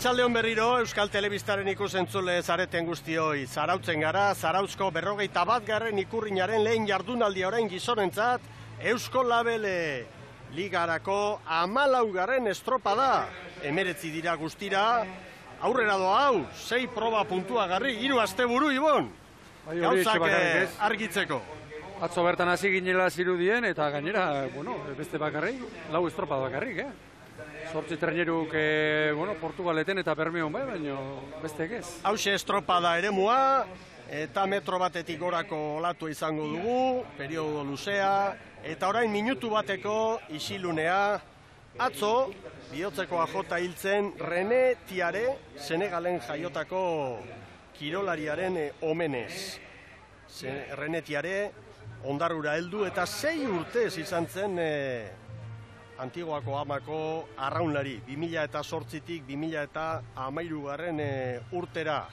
Arratxaldeon berriro, Euskal Telebistaren ikusentzule zareten guztioi. Zarautzen gara, Zarauzko berrogeita bat garren ikurrinaren lehen jardunaldi orain gizonentzat, Eusko Labele Ligarako amalaugarren estropa da. Emeretzi dira guztira, aurrera doa hau, sei proba puntua garri, hiru aste buru, Ibon. Bai, Gauzak eh, argitzeko. Atzo bertan hasi ginela zirudien eta gainera, bueno, beste bakarrik, lau estropa bakarrik, eh? Zortzi treneruk, eh, bueno, Portugaleten eta Bermeon bai, baina beste ez. Hauxe estropada eremua, eta metro batetik gorako olatu izango dugu, periodo luzea, eta orain minutu bateko isilunea, atzo, bihotzekoa jota hiltzen, René Tiare, Senegalen jaiotako kirolariaren eh, omenez. René Tiare, ondarrura heldu, eta sei urtez izan zen eh, Antiguako amako arraunlari, 2000 eta sortzitik 2000 eta amairu e, urtera,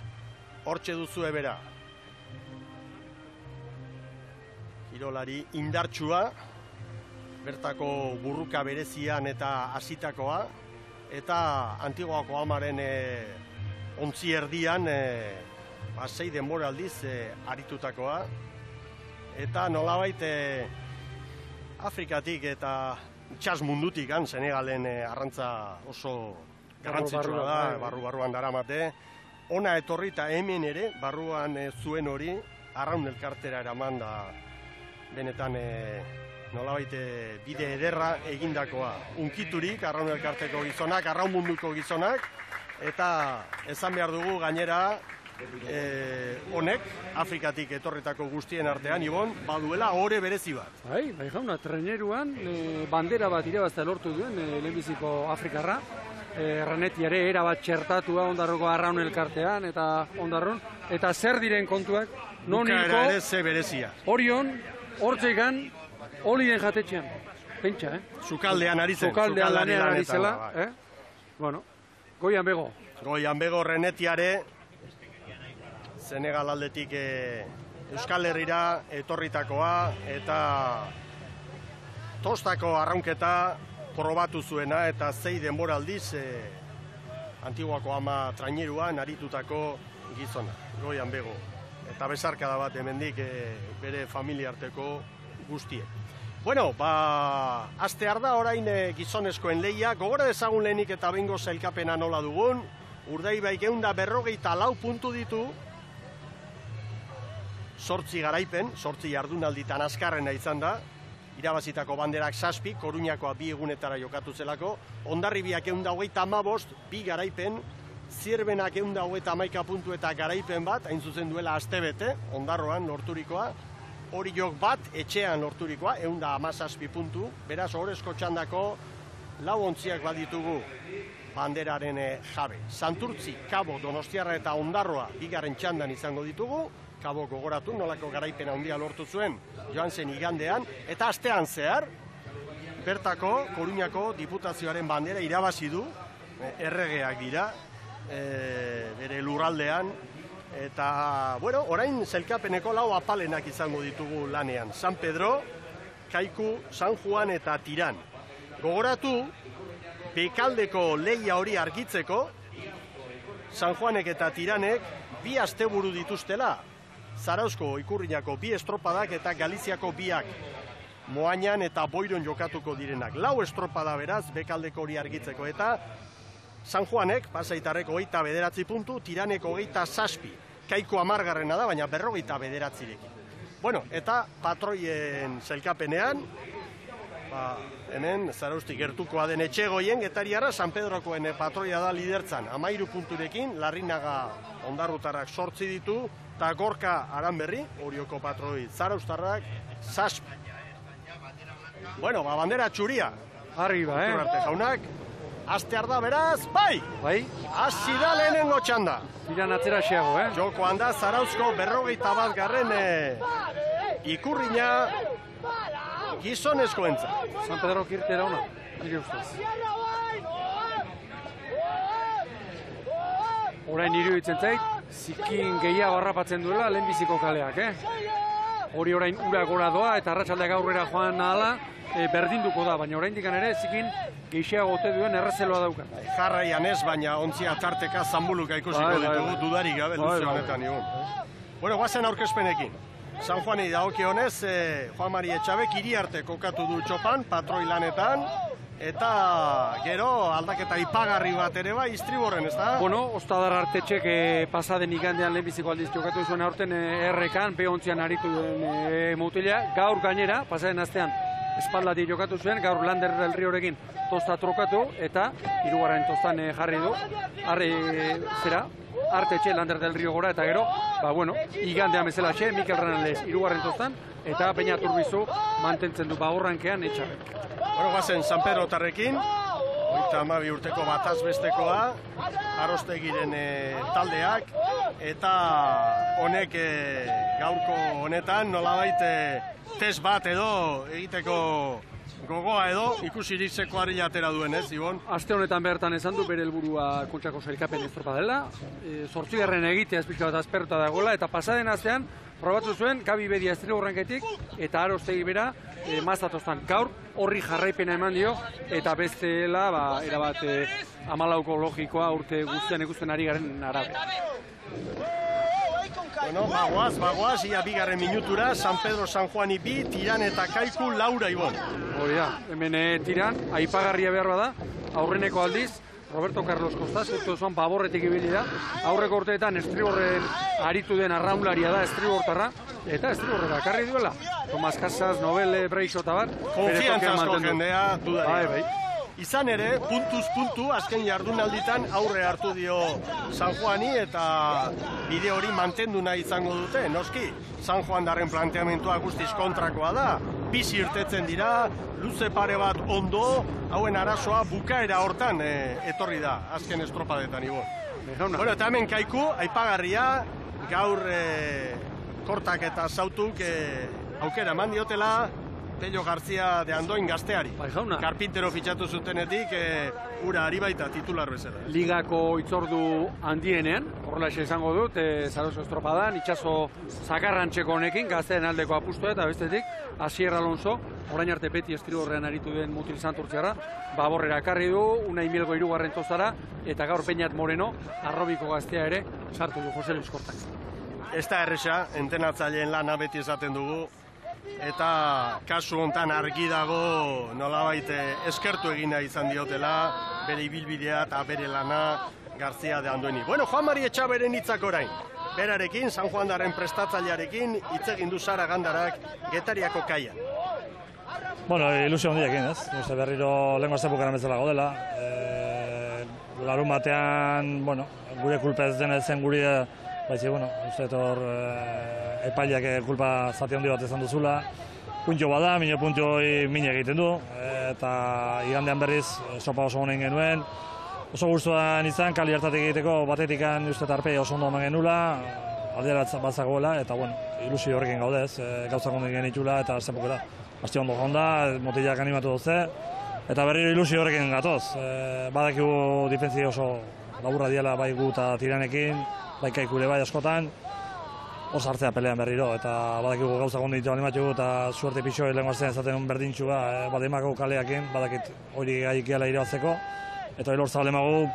hortxe duzu ebera. Kirolari indartsua, bertako burruka berezian eta hasitakoa, eta Antiguako amaren e, ontzi erdian, e, ba, sei denbora aldiz e, aritutakoa, eta nolabait e, Afrikatik eta itxas mundutik han Senegalen eh, arrantza oso garrantzitsua da, barruan, bai. barru-barruan daramate. Ona etorri eta hemen ere, barruan eh, zuen hori, arraun elkartera eraman da benetan eh, nolabait bide ederra egindakoa. Unkiturik, arraun elkarteko gizonak, arraun munduko gizonak, eta esan behar dugu gainera, eh, honek, Afrikatik etorritako guztien artean, Ibon, baduela ore berezi bat. Bai, bai jauna, treneruan eh, bandera bat irabazta lortu duen eh, lehenbiziko Afrikarra. Eh, Ranetiare era bat txertatua ondarroko arraun elkartean eta ondarron. Eta zer diren kontuak, non hilko, ere ze berezia. orion, hortzegan, olien jatetxean. Pentsa, eh? Sukaldean ari zen. Zukaldean lanean ari zela, eh? Bueno, goian bego. Goian bego renetiare, Senegal aldetik eh, Euskal Herrira etorritakoa eta tostako arraunketa probatu zuena eta zei denbora aldiz eh, Antiguako ama traineruan aritutako gizona, goian bego. Eta besarkada bat hemendik eh, bere familia arteko guztiek. Bueno, ba, aste da orain eh, gizonezkoen leia, gogora dezagun lehenik eta bengo zailkapena nola dugun, urdei baik eunda berrogeita lau puntu ditu, sortzi garaipen, sortzi jardunalditan azkarrena izan da, irabazitako banderak zazpi, koruñakoa bi egunetara jokatu zelako, ondarribiak eunda hogeita amabost, bi garaipen, zierbenak eunda hogeita amaika puntu eta garaipen bat, hain zuzen duela astebete, ondarroan lorturikoa, hori jok bat, etxean lorturikoa, eunda amazazpi puntu, beraz horrezko txandako lau ontziak baditugu banderaren eh, jabe. Santurtzi, Kabo, Donostiarra eta Ondarroa bigarren txandan izango ditugu, Kabo gogoratu nolako garaipena handia lortu zuen joan zen igandean, eta astean zehar, bertako Koruñako diputazioaren bandera irabazi du, eh, erregeak dira, eh, bere lurraldean, eta, bueno, orain zelkapeneko lau apalenak izango ditugu lanean. San Pedro, Kaiku, San Juan eta Tiran. Gogoratu, bekaldeko leia hori argitzeko, San Juanek eta Tiranek bi asteburu dituztela. Zarauzko ikurriñako bi estropadak eta Galiziako biak. Moainan eta Boiron jokatuko direnak. Lau estropada beraz, bekaldeko hori argitzeko. Eta San Juanek, pasaitarreko hogeita bederatzi puntu, Tiranek hogeita zazpi. Kaiko amargarrena da, baina berrogeita bederatzirekin. Bueno, eta patroien zelkapenean, ba, hemen zaraustik gertukoa den etxegoien getariara San Pedrokoen patroia da lidertzan. Amairu punturekin, Larrinaga ondarrutarrak sortzi ditu, eta Gorka Aranberri, Orioko patroi zaraustarrak, zazpi. Bueno, ba, bandera txuria, Arriba, eh? Urrarte jaunak, astear da beraz, bai! Bai, Hasi da lehenengo txanda. iran atzera xeago, eh? Jokoan da Zarauzko berrogeita bat garren eh, ikurriña gizonezkoentza. San Pedro kirtera ona, nire ustez. Orain iruditzen zait, zikin gehiago harrapatzen duela lehenbiziko kaleak, eh? hori orain ura gora doa eta arratsaldeak aurrera joan ahala e, berdinduko da, baina oraindik ere zikin geixeago ote duen errezeloa dauka. Jarraian ez, baina ontzia tarteka zambuluka ikusiko Bai, bai, ditugu bai. dudarik gabe luze honetan igun. Bueno, guazen aurkezpenekin. San Juani dagokionez, eh, Juan Mari Etxabek hiri arte kokatu du txopan, patroi lanetan, eta gero aldaketa ipagarri bat ere bai, istriborren, ez da? Bueno, Ostadar Artetxek e, pasaden igandean lehenbiziko aldiz jokatu zuen aurten e, errekan, behontzian aritu duen e, mutila, gaur gainera, pasaden astean espaldatik jokatu zuen, gaur Lander del Riorekin tosta trokatu, eta hirugarren tostan e, jarri du, harri zera, Artetxe Lander del Rio gora, eta gero, ba bueno, igandean bezala xe, Mikel Ranalez, hirugarren tostan, eta Peña Turbizu mantentzen du bagurrankean etxabek. Bueno, guazen San Pedro tarrekin, oita amabi urteko bataz bestekoa, arrostegiren eh, taldeak, eta honek eh, gaurko honetan nolabait eh, test bat edo egiteko gogoa edo ikusirik zeko atera duen, ez, Ibon? Aste honetan bertan esan du bere helburua kontxako sailkapen estropa dela, e, zortzigarren egitea espizka bat azperta dagoela, eta pasaden astean probatu zuen Gabi Bedia estrego horrenketik, eta arostegi bera e, mazatoztan. Gaur horri jarraipena eman dio, eta bestela, ba, erabat e, amalauko logikoa urte guztian ikusten ari garen arabe. Bueno, bagoaz, bagoaz, ia bigarren minutura, San Pedro San Juani bi, Tiran eta Kaiku Laura Ibon. Hori da, hemen e, tiran, aipagarria behar da, aurreneko aldiz, Roberto Carlos urte osoan baborretik ibili da, aurreko urteetan estriborren aritu den arraunlaria da estribortarra, eta estriborrera karri duela. Tomas Casas, Nobele, Breixo eta bere Konfiantzazko jendea. Bai, bai. Izan ere, puntuz puntu, azken jardunalditan aurre hartu dio San Juani eta bide hori mantendu nahi izango dute, noski. San Juan darren planteamentua guztiz kontrakoa da, bizi irtetzen dira, luze pare bat ondo, hauen arazoa bukaera hortan eh, etorri da, azken estropadetan. Bejauna. Bueno, eta hemen kaiku, aipagarria, gaur eh, kortak eta zautuk eh, aukera eman diotela, Pello Garzia de Andoin gazteari. Bai, jauna. Karpintero fitxatu zutenetik, e, ura ari baita titular bezala. Ligako itzordu handienean, horrela esango dut, e, Zaroso estropadan, itxaso zakarrantxeko honekin, gazteen aldeko apustua eta bestetik, Asier Alonso, orain arte beti estriborrean aritu den mutil santurtziarra, baborrera ekarri du, unai milgo irugarren tozara, eta gaur Peñat Moreno, arrobiko gaztea ere, sartu du Jose Luis Kortak. Ez da erresa, entenatzaileen lana beti esaten dugu, eta kasu hontan argi dago nolabait eh, eskertu egina izan diotela, bere ibilbidea eta bere lana Garzia de Andoini. Bueno, Juan Mari Etxaberen hitzak orain. Berarekin, San Juan Darren prestatzailearekin, hitz egin du Sara Gandarak Getariako kaian. Bueno, ilusio handiekin, ez? Uste berriro lengua zepukaran bezala godela. E, larun batean, bueno, gure kulpa ez dena zen guri, baizik, bueno, uste etor e, epaileak eh, kulpa zati handi bat izan duzula. Puntio bada, mine puntio mine egiten du, eta igandean berriz eh, sopa oso honen genuen. Oso gustuan izan, kali hartatik egiteko batetikan uste tarpei oso ondo eman genula, aldera bat zagoela, eta bueno, ilusio horrekin gaude ez, e, gauzak ondo genitula eta zepukera. Asti ondo jonda, motilak animatu duze, eta berriro ilusio horrekin gatoz. E, badakigu difentzi oso laburra diela bai gu eta tiranekin, bai kaikule bai askotan, hor sartzea pelean berriro, eta badakigu gauza gondi ditu animatu eta suerte pixo lehen guazten ezaten berdintxua, e, bademako kaleakin, badakit hori gaik gehala irabazeko, eta hori lortza balemagu,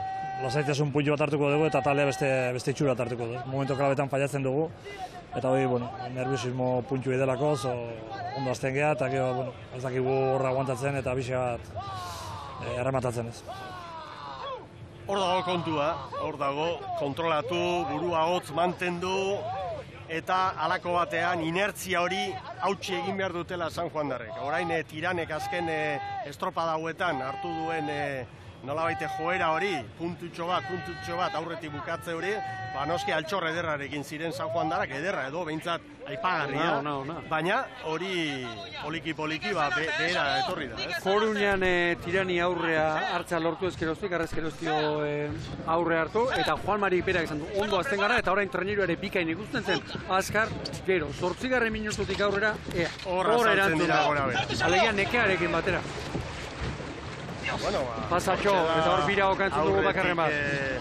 lasaitasun puntu bat hartuko dugu eta talea beste, beste itxura hartuko dugu. Momentu klabetan fallatzen dugu, eta hori, bueno, nerviosismo puntu edelako, oso ondo azten geha, eta gero, bueno, ez dakigu horra aguantatzen eta bixe bat e, errematatzen ez. Hor dago kontua, hor dago kontrolatu, burua hotz mantendu, eta halako batean inertzia hori hautsi egin behar dutela San Juan Darrek. Orain eh, tiranek azken eh, estropada hauetan hartu duen eh, nolabaite joera hori, puntutxo bat, puntutxo bat aurretik bukatze hori, ba noski altxor ederrarekin ziren San Juan Darrak, ederra edo behintzat aipagarria, Ona, ona, ona. baina hori poliki-poliki ba, be, behera etorri da, ez? Koruñan e, tirani aurrea hartza lortu ezkeroztik, arrezkeroztio e, aurre hartu, eta Juan Mari Perak esan du, ondo azten gara, eta orain traineru ere bikain ikusten zen, azkar, gero, zortzigarren minututik aurrera, ea, Hor erantzun da. Alegia nekearekin batera. Bueno, ba, Pasatxo, eta hor bira okantzun dugu bakarren bat. eh,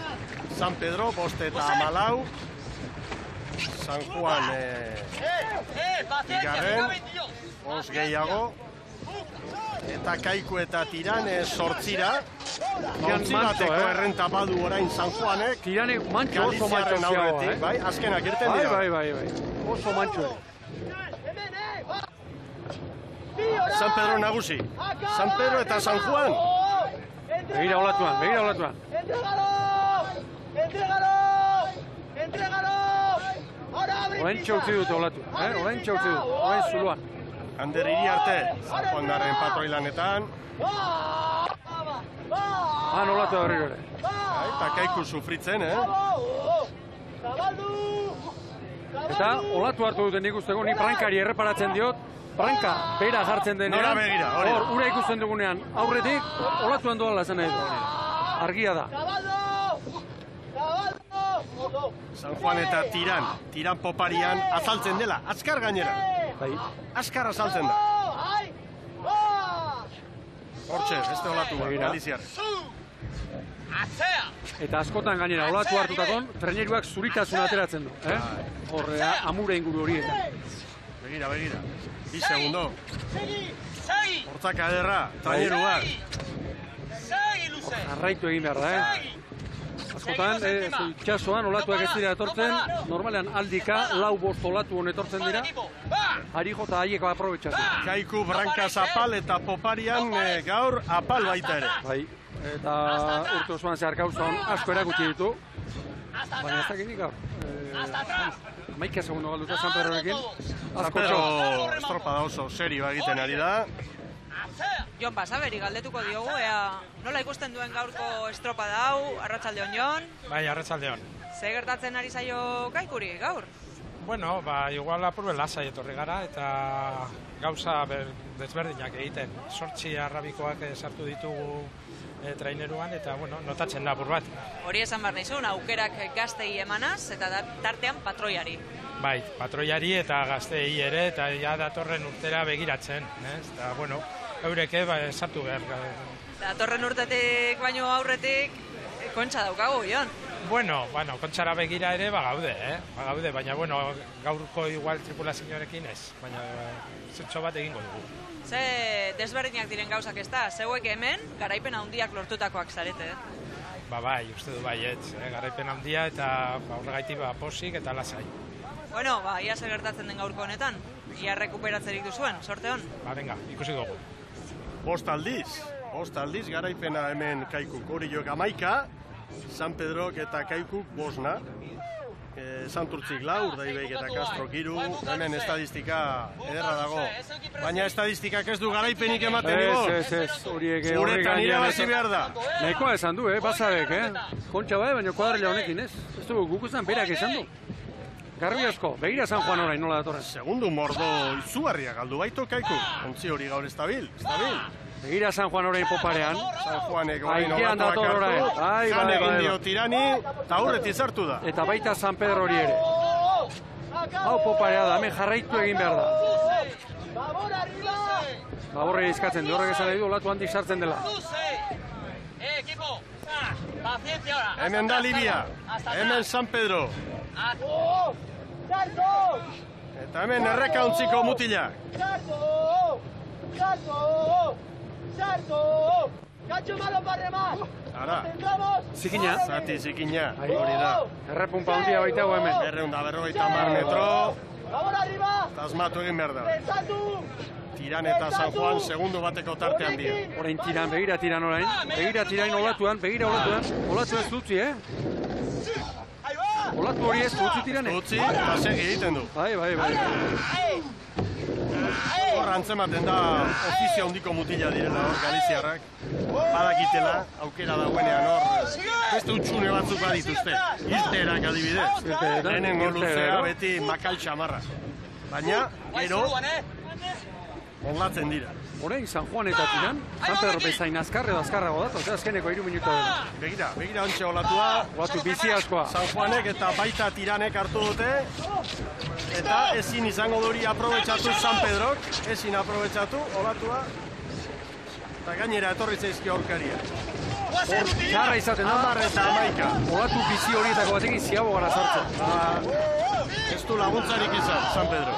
San Pedro, bost eta malau. San Juan eh, bigarren, os gehiago, eta kaiku eta tiran eh, sortzira, bateko eh? errenta badu orain San Juanek, Tiranek mantxo oso mantxo ziagoa, eh? bai, azkenak irten Bai, dira. bai, bai, bai. Oso mantxo. San Pedro nagusi, San Pedro eta San Juan, Begira olatuan, begira olatuan. ¡Entrégalo! ¡Ahora abre Orain txautzi dute olatu, eh? Orain txautzi dute, orain zuluan. Ander iri arte, San Juan darren patroilanetan, Han olatu berriro ere. eta kaiku sufritzen, eh? ¡Zabaldu! Eta olatu hartu duten ikusteko, ni prankari erreparatzen diot, pranka bera jartzen denean. Nora begira, hori da. Hor, ura ikusten dugunean, aurretik, olatuan doala nahi du. Argia da. San Juan eta tiran, tiran poparian azaltzen dela, azkar gainera, Bai. azkar azaltzen da. ¡Ah! Hortxe, beste olatu bat, Begira. Galiziar. Eta askotan gainera, olatu hartutakon, treneruak zuritasun ateratzen du. Eh? Horrea, amure inguru horietan. Begira, begira. Bi segundo. ¡Segui! Hortzak aderra, traineruak. Jarraitu egin behar da, eh? Askotan, eh, zu itxasoan olatuak ez dira etortzen, normalean aldika, lau bost olatu hon etortzen dira, ari jota haieko aprobetxatu. Kaiku branka apal eta poparian eh, gaur apal baita ere. Bai, eta urte osoan zehar gauzan asko erakutsi ditu, baina ez nik gaur. Eh, maika segundo galduta San Pedrorekin, Txo. estropada oso serioa egiten ari da. Jon Pasaberi galdetuko diogu, ea nola ikusten duen gaurko estropada hau, arratsalde on Jon, Bai, arratsaldeon. ze gertatzen ari zaio kaikuri gaur? Bueno, ba, igual apurbe lasai etorri gara eta gauza ber, desberdinak egiten. Sortzi arrabikoak eh, sartu ditugu e, traineruan eta, bueno, notatzen da bat. Hori esan behar nizun, aukerak gaztei emanaz eta da, tartean patroiari. Bai, patroiari eta gazteei ere eta ja datorren urtera begiratzen, ez? Eta, bueno, eureke ba, sartu behar. Datorren urtetik baino aurretik, eh, kontxa daukagu, Jon. Bueno, bueno, kontxara begira ere bagaude, eh? Bagaude, baina, bueno, gaurko igual tripulazioarekin ez, baina zentxo bat egingo dugu. Ze desberdinak diren gauzak ez da, zeuek hemen, garaipen handiak lortutakoak zarete. eh? Ba, bai, uste du baietz, eh? garaipen handia eta ba, horregaiti ba, posik eta lasai. Bueno, ba, ia zer gertatzen den gaurko honetan, ia rekuperatzerik duzuen, sorte hon. Ba, venga, ikusi dugu. Bost aldiz, bost aldiz garaipena hemen kaikuk. Hori joak amaika, San Pedrok eta kaikuk bosna. E, Santurtzik lau, Urdaibeik eta Castro kiru, hemen estadistika ederra dago. Baina estadistikak ez du garaipenik ematen Ez, digo. ez, ez, horiek gainean irabazi ez- behar da. Nahikoa esan du, eh, bazarek, eh? Kontxa bai, baina kuadrilla honekin, ez? Ez du, guk izan berak esan du. Garbi asko, begira San Juan orain nola datorren. Segundu mordo izugarria galdu baito kaiku. Ontzi hori gaur estabil, estabil. Begira San Juan orain poparean. San Juanek orain Aikean olatuak dator orain. hartu, Bai, jan bai, egin bai, dio bai. tirani, eta aurretik sartu da. Eta baita San Pedro hori ere. Hau poparea da, hemen jarraitu egin behar da. Eskatzen, du horrek esan du, olatu handik sartzen dela. ¡Eh, equipo! ¡Paciencia ahora! Hemen da Libia, hemen San Pedro. Eta hemen erreka ontziko mutilak. ¡Salto! ¡Cacho malo para remar! Ara. Zikina, zati zikina, hori da. errepunpa handia baitago hemen. Berreun da berrogeita mar metro, ¡Vamos arriba! eta asmatu egin behar da. ¡Pensatu! Tiran eta San Juan segundu bateko tartean dio. Orain tiran, begira tiran orain. Begira tirain olatuan, begira olatuan. Olatu ez dutzi, eh? Olatu hori ez dutzi tirane. Utzi eta segi egiten du. Bai, bai, bai. Hor antzematen da ofizio handiko mutila direla hor Galiziarrak. Badakitela, aukera dauenean hor. Beste utxune batzuk badituzte. Irteerak adibidez. Lehenengo irteerak, luzea beti makal xamarra. Baina, gero, onlatzen dira. Orain San Juan eta tiran, San Pedro bezain azkar edo azkarrago datoz, eh? azkeneko iru minutu dela. Begira, begira ontxe olatua, Olatu bizi askoa. San Juanek eta baita tiranek hartu dute. Eta ezin izango duri aprobetsatu San Pedrok, ezin aprobetsatu, olatua. Eta gainera etorri zaizki aurkaria. Txarra izaten da, Amar eta amaika. olatu bizi horietako batekin ziago gara sartzen. Ez du laguntzarik izan, San Pedro.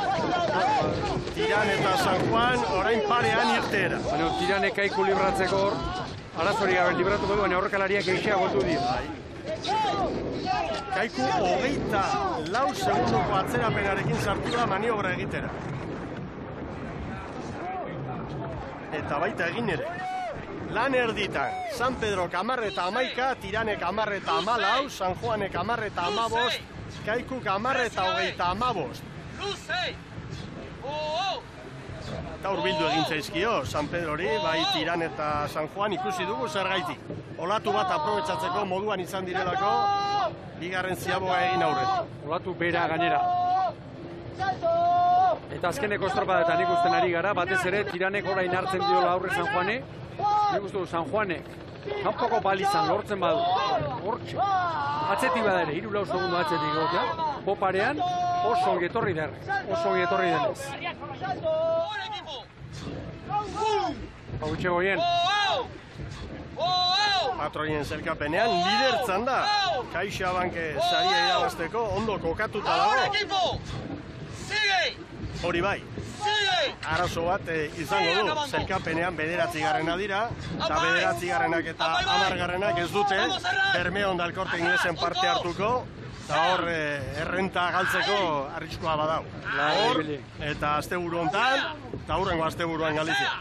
Tiran eta San Juan orain parean irteera. Baina tirane kaiku libratzeko hor, arazori gabe libratu du, baina horrekalariak eixea gotu dira. Kaiku hogeita lau segundoko atzerapenarekin sartu da maniobra egitera. Eta baita egin ere. Lan erditan, San Pedro kamarre eta amaika, Tiranek amarre eta amalau, San Juanek amarre eta amabost, Kaikuk amarre eta hogeita amabost. Luze! Oh, Eta urbildu egin zaizkio, San Pedrori, bai Tiran eta San Juan ikusi dugu zergaitik. Olatu bat aprobetsatzeko moduan izan direlako, bigarren ziaboga egin aurretik. Olatu bera gainera. Eta azkeneko estropadetan ikusten ari gara, batez ere tiranek orain hartzen diola aurre San Juane. Nik uste du San Juanek, kanpoko balizan lortzen badu, hortxe. Atzetik bada ere, hiru lau segundo atzetik egotea, poparean oso ongi etorri der, oso ongi etorri denez. Hau goien! Patroien zelkapenean lidertzan da. Kaixa banke saria irabazteko ondo kokatuta ¡Ahora, dago. ¡Sigue! Hori bai, arazo bat eh, izango du. Zelkapenean bederatzi garrena dira, eta bederatzi garrenak eta hamar garrenak ez dute, Bermeon dalkorte inglesen parte hartuko, eta hor eh, errenta galtzeko arriskoa badau. Hor, eta asteburu hontan, eta hurrengo asteburuan Galizia.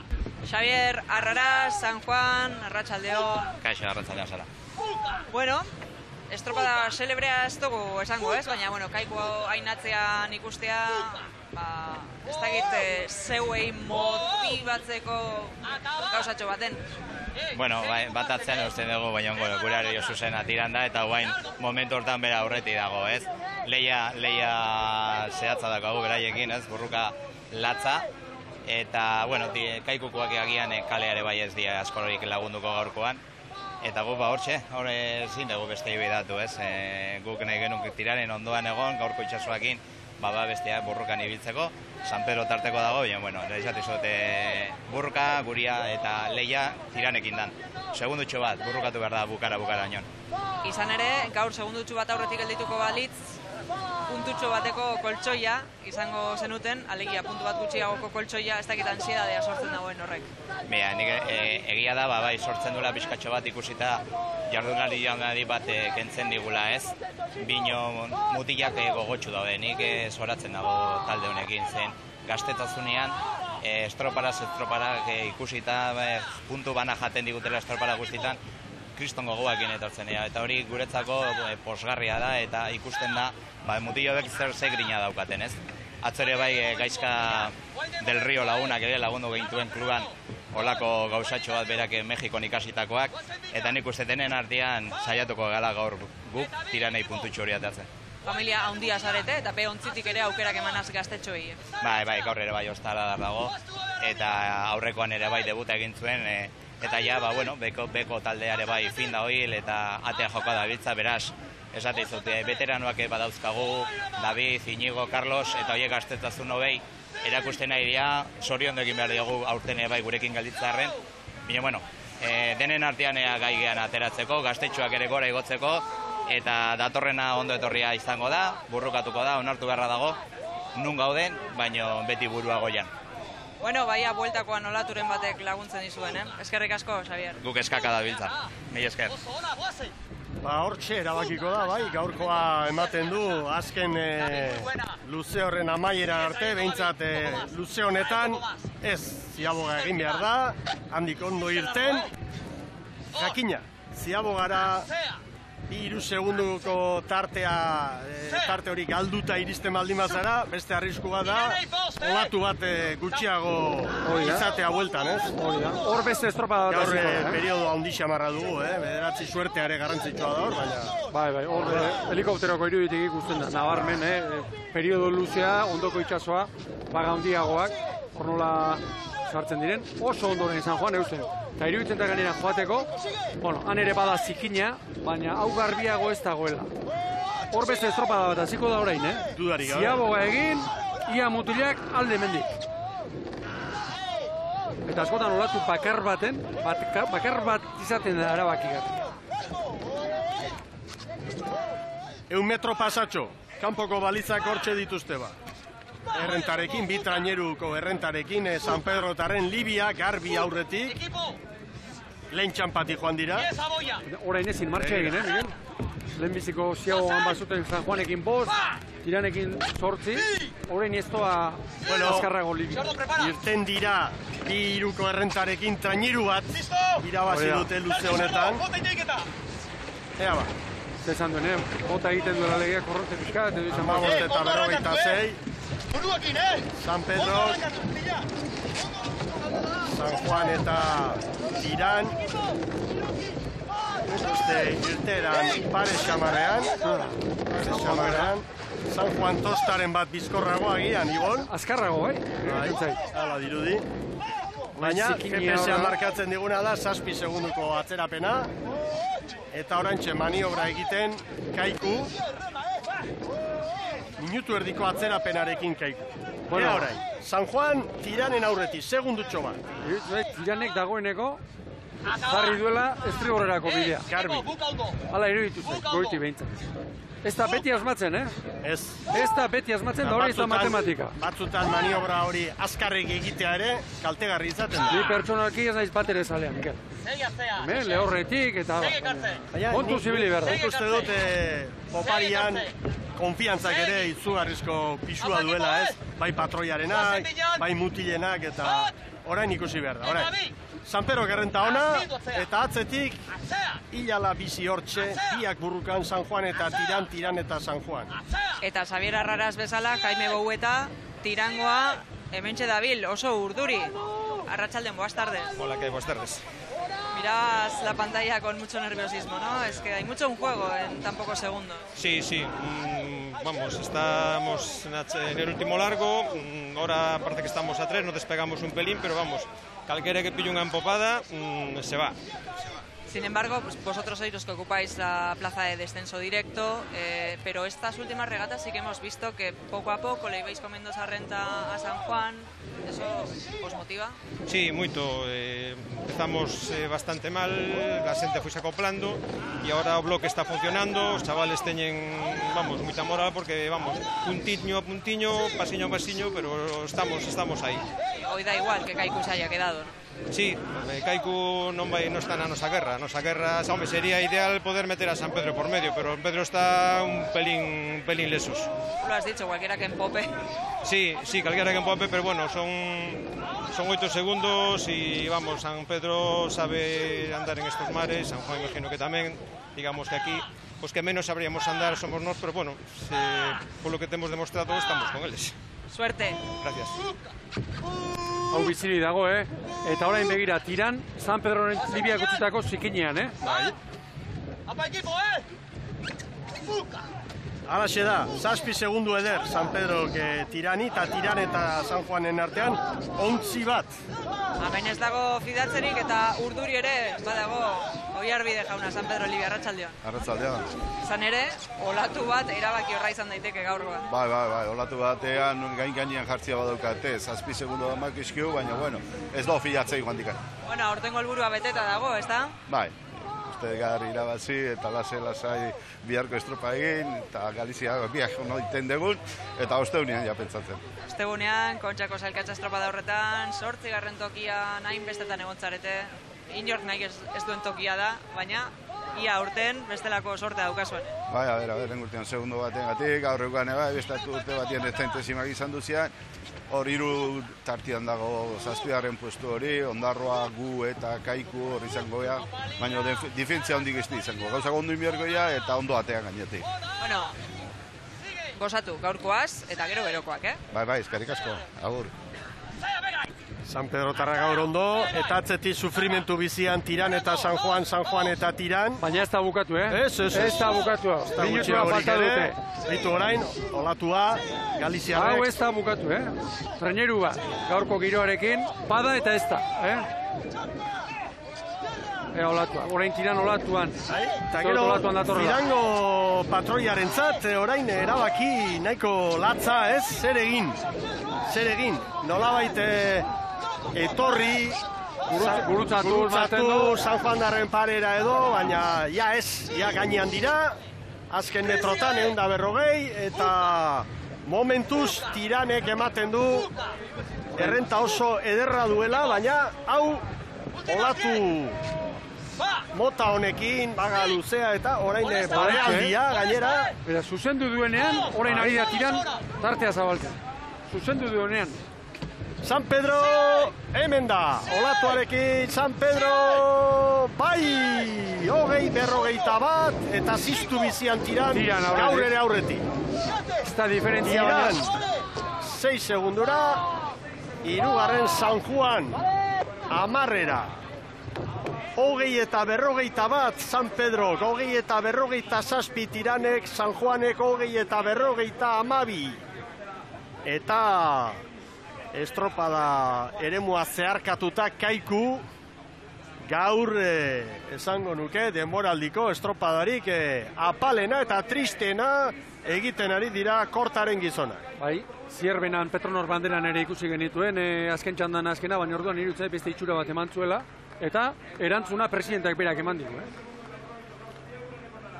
Xavier Arrara, San Juan, Arratsaldeon. Kaixo, arratzaldean zara. Bueno, estropada celebrea ez dugu esango ez, baina bueno, kaiku hainatzean ikustea, ba, ez dakit eh, zeuei motibatzeko gauzatxo baten. Bueno, bai, bat atzean uste dugu baiongo gure ari zuzen atiran da, eta guain momentu hortan bera aurreti dago, ez? Leia, leia zehatza dakagu beraiekin, ez? Burruka latza, eta, bueno, di, kaikukoak agian eh, kaleare bai ez dia askororik lagunduko gaurkoan. Eta gu ba hortxe, hor ezin dugu beste ibidatu, ez? E, guk nahi genuk tiraren ondoan egon, gaurko itxasuakin, baba bestea burrukan ibiltzeko, San Pedro tarteko dago, baina, bueno, leizat izute burruka, guria eta leia tiranekin dan. Segundutxo bat, burrukatu behar da bukara bukara nion. Izan ere, gaur segundutxu bat aurretik geldituko balitz, puntutxo bateko koltsoia izango zenuten, alegia puntu bat gutxiagoko koltsoia, ez dakit ansiedadea sortzen dagoen horrek. Bea, nik e, egia da, ba, bai, sortzen duela pizkatxo bat ikusita jardunaldi jaunadi bat e, kentzen digula, ez? Bino mutilak e, gogotxu daude, nik e, zoratzen dago talde honekin zen. Gaztetasunean, e, estroparaz estroparak e, ikusita, e, puntu bana jaten digutela estropara guztitan, kriston gogoakin etortzen dira. Eta hori guretzako e, posgarria da, eta ikusten da, ba, mutilobek zer ze grina daukaten, ez? Atzore bai e, gaizka del Rio lagunak ere lagundu gehintuen kluban olako gauzatxo bat berak eh, Mexikon ikasitakoak, eta nik uste denen artean saiatuko gala gaur guk tiranei puntutxo hori atatzen. Familia handia zarete eta pe ontzitik ere aukerak emanaz gaztetxoei. Bai, bai, gaur ere bai ostara dar dago, eta aurrekoan ere bai debuta egin zuen, e, eta ja, ba, bueno, beko, beko taldeare bai fin da hoil, eta atea da biltza, beraz, esate izute, veteranoak badauzkagu, David, Inigo, Carlos, eta horiek gaztetazun hobei, erakusten nahi dira, sorion egin behar diogu aurten bai gurekin galditzarren, Baina, bueno, e, denen artean ea gai gehan ateratzeko, gaztetxoak ere gora igotzeko, eta datorrena ondo etorria izango da, burrukatuko da, onartu beharra dago, nun gauden, baino beti burua goian. Bueno, baia bueltakoan olaturen batek laguntzen dizuen, eh? Eskerrik asko, Xavier. Guk eskaka da biltza. Mila esker. Ba, hortxe erabakiko da, bai, gaurkoa ematen du, azken e, luze horren amaiera arte, behintzat e, luze honetan, ez, ziaboga egin behar da, handik ondo irten, jakina, ziabogara iru segunduko tartea, e, tarte hori galduta iristen baldin bazara, beste arriskua da, olatu bat e, gutxiago da. izatea bueltan, ez? hori da. Hor beste estropada bat Gaur eh, da, eh? periodo handi xamarra dugu, eh? Bederatzi suertea ere garrantzitsua da hor, baina... Bai, bai, hor eh, helikopteroko iruditik ikusten da, nabarmen, eh, periodo luzea, ondoko itsasoa, baga handiagoak, hor nola sartzen diren, oso ondoren San Juan eusten. Eta iruditzen da gainera joateko, bueno, han ere bada zikina, baina hau garbiago ez dagoela. Hor beste estropada bat hasiko da orain, eh? Dudarik gabe. Ziaboga egin, ia mutilak alde mendik. Eta askotan olatu bakar baten, bat, bakar bat izaten da arabakigat. Eun metro pasatxo, kanpoko balitzak hortxe dituzte ba. Errentarekin, bi traineruko errentarekin, eh, San Pedrotaren Libia, garbi aurretik, lehen txampati joan dira. 10 a Boya. Orain ezin martxa egin, eh, Miguel? Lehenbiziko ziagoan bazuten San Juanekin bost, tiranekin sortzi, orain ez doa Bueno, azkarrago libi. Sordo, prepara. Irten dira, bi iruko errentarekin traineru bat, irabazi dute luze honetan. Ea ba, Zezan duen, eh? Bota egiten duela legea korronte pixka, eta ba, berrogeita zei, Buruakin, eh? San Pedro, San Juan eta Tiran. Uste irteran pare xamarrean, pare xamarrean. San Juan tostaren bat bizkorrago agian, Ibon. azkarrago, eh? Bai, hala dirudi. Baina GPS-a markatzen diguna da, zazpi segunduko atzerapena. Eta orantxe maniobra egiten, kaiku. Minutu erdiko atzerapenarekin kaiku. Bueno. Ea orain, San Juan tiranen aurretik, segundutxo bat. Iruditzen zait, Tiranek dagoeneko jarri duela estriborrerako bidea. Garbi. Hala iruditu zait, goiti behintzat. Ez da beti asmatzen, eh? ez. Ez da beti asmatzen, da hori ez da Batzutan- matematika. Batzutan maniobra hori azkarrik egitea ere, kaltegarri izaten da. Ni pertsonalki ez naiz bat ere zalea, Mikel. Hemen, lehorretik eta... Kontu zibili behar da. Uste dut eh, oparian konfiantzak ere izugarrizko pisua duela ez, bai patroiarenak, bai mutilenak eta orain ikusi behar da, orain. San Pedro gerrenta ona, eta atzetik hilala bizi hortxe, biak burrukan San Juan eta Tiran, Tiran eta San Juan. Eta Xavier Arraraz bezala, Jaime Boueta, tirangoa, hementxe dabil, oso urduri. Arratsalden, buenas tardes. Hola, ¿qué hay? Buenas tardes. Mirabas la pantalla con mucho nerviosismo, ¿no? Es que hay mucho en juego en tan pocos segundos. Sí, sí. mm, vamos, estamos en el último largo. mm, ahora parece que estamos a tres, nos despegamos un pelín, pero vamos, calquera que pille una empopada mm, se va. Sin embargo, pues vosotros sois los que ocupáis la plaza de descenso directo, eh, pero estas últimas regatas sí que hemos visto que poco a pouco le ibais comendo esa renta a San Juan, eso os motiva? Sí, moito. Eh, empezamos eh, bastante mal, a xente foi acoplando e agora o bloque está funcionando, os chavales teñen, vamos, moita moral porque, vamos, puntiño a puntiño, pasiño a pasiño, pero estamos, estamos aí. Hoy da igual que Kaiku se haya quedado, ¿no? Sí, eh, Kaiku non vai non está na nosa guerra, a nosa guerra, home, sería ideal poder meter a San Pedro por medio, pero Pedro está un pelín un pelín lesos. Lo has dicho, cualquiera que empope. Sí, sí, calquera que empope, pero bueno, son son 8 segundos e vamos, San Pedro sabe andar en estos mares, San Juan imagino que tamén, digamos que aquí os que menos sabríamos andar somos nós, pero bueno, se, polo que temos demostrado estamos con eles. Suerte. Gracias. Hau bizili dago, eh? Eta orain begira, tiran, San Pedroren Libiak utzitako zikinean, eh? Apa equipo, eh? Halaxe da, zazpi segundu eder San Pedro que tirani eta tiran eta San Juanen artean, ontzi bat. Hemen ez dago fidatzerik eta urduri ere badago oiarbide jauna San Pedro Libia Arratsaldeon. Arratsaldean. Izan ere, olatu bat erabaki horra izan daiteke gaurkoan. Bai, bai, bai, olatu batean gain gainean jartzia badaukate, zazpi segundo damak izkiu, baina bueno, ez da filatzei joan dikan. Bueno, aurtengo helburua beteta dago, ezta? Bai, uste gar irabazi eta lase lasai biharko estropa egin, eta Galizia biak hono iten degun, eta osteunean ja pentsatzen. Ostegunean, kontxako zailkatza estropada horretan, sortzi garren tokian hainbestetan egon inork nahi ez, ez duen tokia da, baina ia aurten bestelako sortea daukazuen. Bai, a ber, a ber, urtean segundo baten gatik, gaur eguan eba, bestatu urte batien ez zentesimak izan duzian, hor hiru tartian dago zazpigarren puestu hori, ondarroa, gu eta kaiku hori izango ya, baina difentzia hondik ez izango. Gauzak ondo inbiarko ja eta ondo atean gainetik. Bueno, gozatu, gaurkoaz eta gero berokoak, eh? Bai, bai, eskerrik asko, agur. San Pedro Tarra gaur ondo, eta atzetik sufrimentu bizian tiran eta San Juan, San Juan eta tiran. Baina ez da bukatu, eh? Ez, ez, ez. Ez da bukatu. Eta Minutua falta dute. Bitu orain, olatua, Galiziarrek. Hau ez da bukatu, eh? Traineru bat, gaurko giroarekin, bada eta ez da, eh? Ea olatua, orain tiran olatuan. Eta Zortu gero, olatuan datorrela. Tirango patroiaren zat, orain erabaki nahiko latza ez, zer egin, zer egin, nolabait eh, etorri, gurutzatu. San Juan darren parera edo, baina ja ez, ja gainean dira, azken metrotan egun da berrogei, eta momentuz tiranek ematen du errenta oso ederra duela, baina hau olatu mota honekin, baga luzea eta orain parealdia gainera. Eta zuzendu duenean, orain ari da tiran, tartea zabaltzen. Zuzendu duenean. San Pedro hemen da, olatuarekin San Pedro bai, hogei berrogeita bat, eta ziztu bizian tiran, Tiran gaur ere aurretik. Ez da diferentzia baina. 6 segundura, irugarren San Juan, amarrera. Hogei eta berrogeita bat San Pedro, hogei eta berrogeita zazpi tiranek, San Juanek hogei eta berrogeita amabi. Eta estropada eremua zeharkatuta kaiku, gaur eh, esango nuke denboraldiko estropadarik eh, apalena eta tristena egiten ari dira kortaren gizonak. Bai, zierbenan Petronor banderan ere ikusi genituen, eh, azken txandan azkena, baina orduan irutzea beste itxura bat eman zuela, eta erantzuna presidentak berak eman ditu, eh?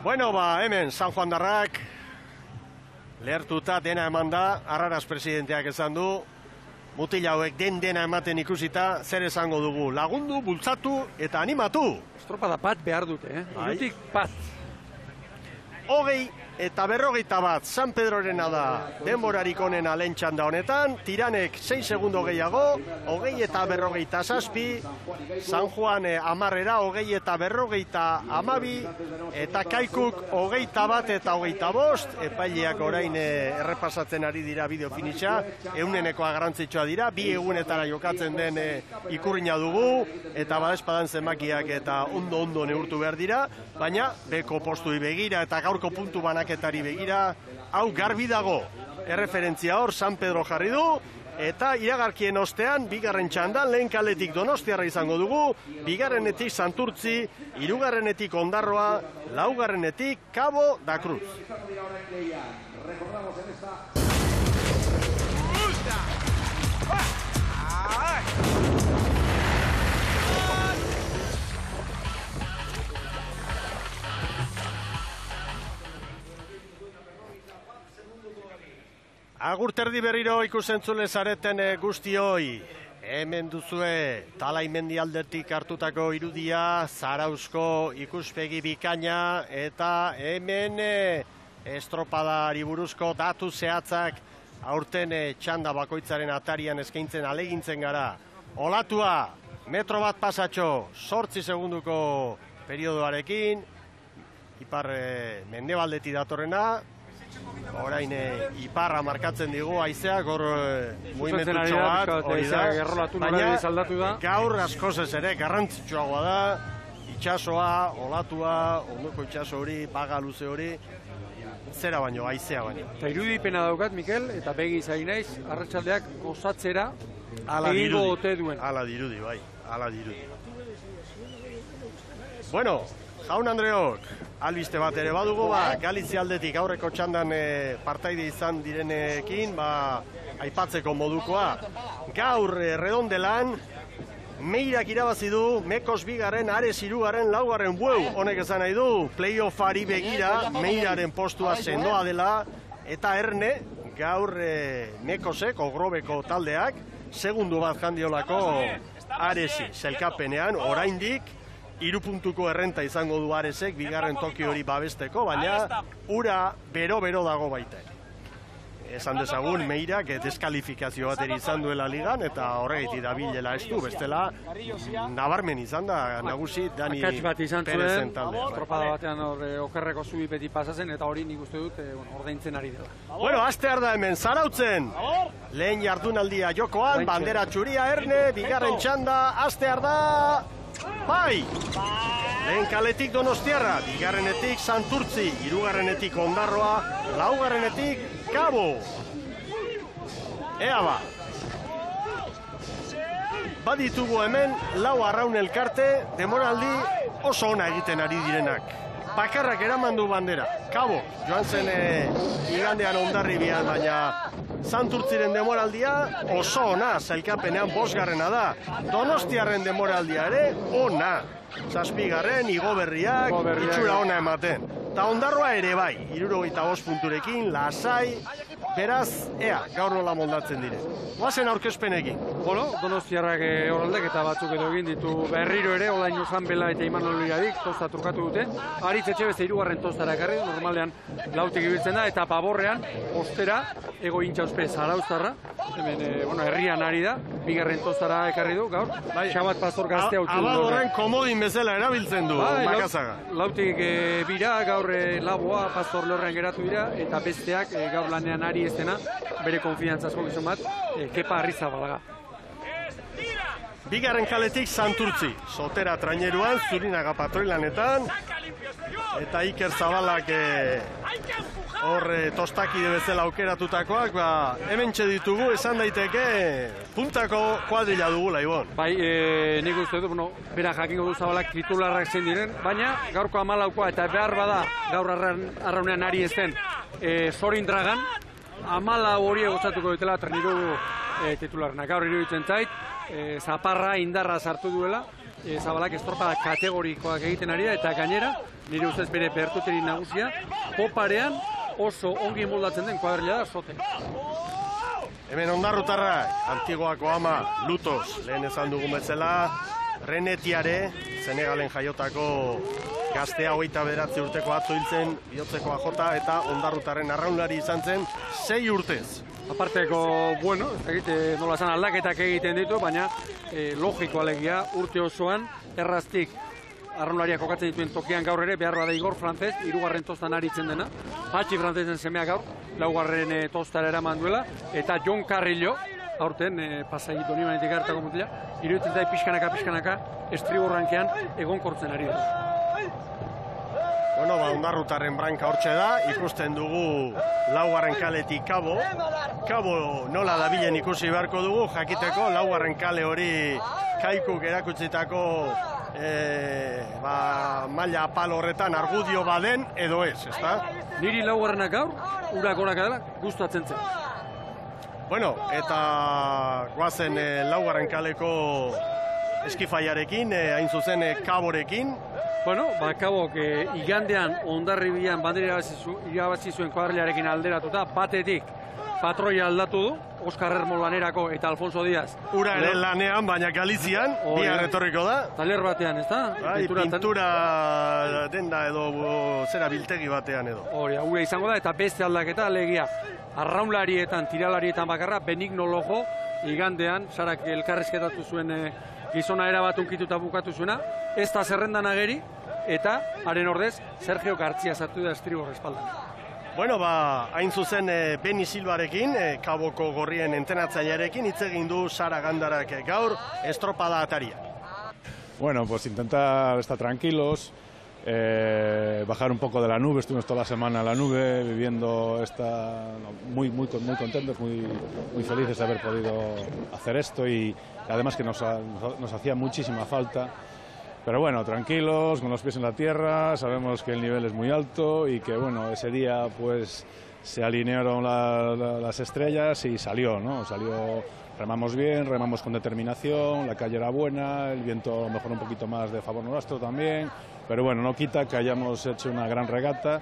Bueno, ba, hemen San Juan Darrak lehertuta dena eman da, Arraras presidenteak esan du, mutil hauek den dena ematen ikusita, zer esango dugu, lagundu, bultzatu eta animatu. Estropada bat behar dute, eh? Bai. Irutik bat. Hogei eta berrogeita bat San Pedrorena da denborarik onena lehen txanda honetan, tiranek 6 segundo gehiago, hogei eta berrogeita zazpi, San Juan eh, amarrera, hogei eta berrogeita amabi, eta kaikuk hogeita bat eta hogeita bost, epaileak orain eh, errepasatzen ari dira bideo finitxa, eunenekoa garantzitsua dira, bi egunetara jokatzen den eh, ikurrina dugu, eta badespadan zenbakiak eta ondo-ondo neurtu behar dira, baina beko postui begira eta gaurko puntu banaketari begira, hau garbi dago. Erreferentzia hor San Pedro jarri du, eta iragarkien ostean, bigarren txandan, lehen kaletik donostiarra izango dugu, bigarrenetik Santurtzi, hirugarrenetik Ondarroa, laugarrenetik Cabo da Cruz. Agur terdi berriro ikusentzule zareten eh, guztioi. Hemen duzue talaimendi aldetik hartutako irudia, zarauzko ikuspegi bikaina, eta hemen eh, estropadari buruzko datu zehatzak aurten eh, txanda bakoitzaren atarian eskaintzen alegintzen gara. Olatua, metro bat pasatxo, sortzi segunduko periodoarekin, ipar mendebaldeti datorrena, orain eh, iparra markatzen digu haizeak hor eh, mugimendu bat, hori da, errolatu, baina da. gaur askoz ez ere garrantzitsuagoa da, itxasoa, olatua, ondoko itxaso hori, baga luze hori, zera baino, haizea baino. Eta irudipena daukat, Mikel, eta begi zain naiz, arratsaldeak gozatzera Ala egingo dirudi, ote duen. ala dirudi, bai, ala dirudi. Bueno, jaun Andreok, albiste bat ere badugu, ba, Galizia aldetik aurreko txandan e, partaide izan direnekin, ba, aipatzeko modukoa. Gaur e, redondelan, Meirak irabazi du, Mekos bigarren, Ares irugarren, laugarren bueu, honek esan nahi du, playoffari begira, Meiraren postua sendoa dela, eta erne, gaur e, Mekosek, ogrobeko taldeak, segundu bat jandiolako Aresi, zelkapenean, oraindik, irupuntuko errenta izango du Aresek, bigarren toki hori babesteko, baina ura bero-bero dago baita. Esan dezagun, Meirak eh, deskalifikazio bat ere izan duela ligan, eta horregaiti da bilela ez du, bestela nabarmen izan da, nagusi Dani Akats bat izan zuen, bai. estropada batean hor eh, okerreko zubipeti pasatzen, eta hori nik uste dut, eh, bueno, ordaintzen ari dela. Bueno, astear da hemen, zarautzen! Lehen jardunaldia jokoan, bandera txuria erne, bigarren txanda, astear da... Bai! Lehen kaletik donostiarra, bigarrenetik santurtzi, hirugarrenetik ondarroa, laugarrenetik kabo! Ea ba! Baditugu hemen, lau arraun elkarte, demoraldi oso ona egiten ari direnak. Bakarrak eraman du bandera. Kabo, joan zen e, igandean ondarribian, baina Santurtziren demoraldia oso ona, zailkapenean bosgarrena da. Donostiarren demoraldia ere ona. Zazpigarren, igoberriak, itxura ona ematen. eta ondarroa ere bai, irurogeita bost punturekin, lasai, beraz, ea, gaur nola moldatzen dire. Guazen aurkezpenekin. Bueno, donostiarrak eh, horraldek eta batzuk edo egin ditu berriro ere, olain Ozan Bela eta Iman Oliradik, tosta trukatu dute. Aritz etxe beste irugarren tostara ekarri, normalean lautik ibiltzen da, eta paborrean, ostera, ego intxauspe zarauztarra, hemen, eh, bueno, herrian ari da, bigarren tostara ekarri du, gaur, bai. Xabat Pastor gaztea utzi du. Abadorren komodin bezala erabiltzen du, Bai, makazaga. Lautik e, bira, gaur e, laboa, pastor lorrean geratu dira, eta besteak e, gaur lanean ari ez dena, bere konfiantzazko gizon bat, e, kepa arrizabalaga. Bigarren kaletik santurtzi, sotera traineruan, zurinaga patroilanetan, eta Iker Zabalak eh, hor eh, tostakide bezala aukeratutakoak, ba, hemen ditugu esan daiteke puntako kuadrilla dugula, Ibon. Bai, e, nik uste dut, bueno, bera jakingo du zabalak titularrak zein diren, baina gaurko amalaukoa eta behar bada gaur arraunean ari ez den e, Sorin Dragan, amalau hori egozatuko dutela treniru e, titularnak. Gaur iruditzen zait, e, zaparra indarra sartu duela, e, zabalak estropada kategorikoak egiten ari da, eta gainera, nire ustez bere bertuteri nagusia, poparean oso ongi moldatzen den kuadrilla da, sote. Hemen ondarrutarra, Antiguako ama, Lutos, lehen esan dugun bezala, Renetiare, Senegalen jaiotako gaztea hogeita bederatzi urteko atzo hiltzen, bihotzekoa jota, eta ondarrutarren arraunlari izan zen, sei urtez. Aparteko, bueno, eh, nola esan aldaketak egiten ditu, baina eh, logiko alegia urte osoan erraztik arraunlariak kokatzen dituen tokian gaur ere, behar bada Igor Frantzez, irugarren tostan aritzen dena, Patxi Frantzezen semea gaur, laugarren e, tostara eraman duela, eta Jon Carrillo, aurten e, pasai doni manetik hartako mutila, iruditzen zait pixkanaka, pixkanaka, estriborrankean egonkortzen ari da. Bueno, ba, ondarrutarren branka hortxe da, ikusten dugu laugarren kaletik kabo. Kabo nola dabilen ikusi beharko dugu, jakiteko laugarren kale hori kaikuk erakutsitako e, ba, maila apal horretan argudio baden edo ez, ezta? Niri laugarrenak gaur, urak goraka dela, gustatzen zen. Bueno, eta guazen e, laugarren kaleko eskifaiarekin, e, hain zuzen e, kaborekin, Bueno, bakabok e, igandean ondarribian bandera irabazi zuen kuadrilarekin alderatuta, batetik patroia aldatu du, Oskar Hermo lanerako eta Alfonso Díaz. ura ere lanean, baina Galizian, da. bihar etorriko da. Taler batean, ez da? Bai, pintura denda edo zera biltegi batean edo. Hori, hau izango da, eta beste aldaketa, alegia, arraunlarietan, tiralarietan bakarra, benigno lojo, igandean, sarak elkarrizketatu zuen e, gizona erabat unkituta bukatu zuena, ez da zerrendan ageri, eta haren ordez, Sergio Gartzia sartu da estribor espaldan. Bueno, ba, hain zuzen e, Beni Silbarekin, e, kaboko gorrien entenatzailearekin, hitz egin du Sara Gandarak e, gaur estropada ataria. Bueno, pues intentar estar tranquilos, eh, bajar un poco de la nube. Estuvimos toda la semana en la nube, viviendo esta, muy, muy, muy contentos, muy, muy felices de haber podido hacer esto y además que nos, nos hacía muchísima falta. Pero bueno, tranquilos, con los pies en la tierra, sabemos que el nivel es muy alto y que bueno, ese día pues se alinearon la- la- las estrellas y salió, ¿no? Salió, remamos bien, remamos con determinación, la calle era buena, el viento a lo mejor un poquito más de favor nuestro también, pero bueno, no quita que hayamos hecho una gran regata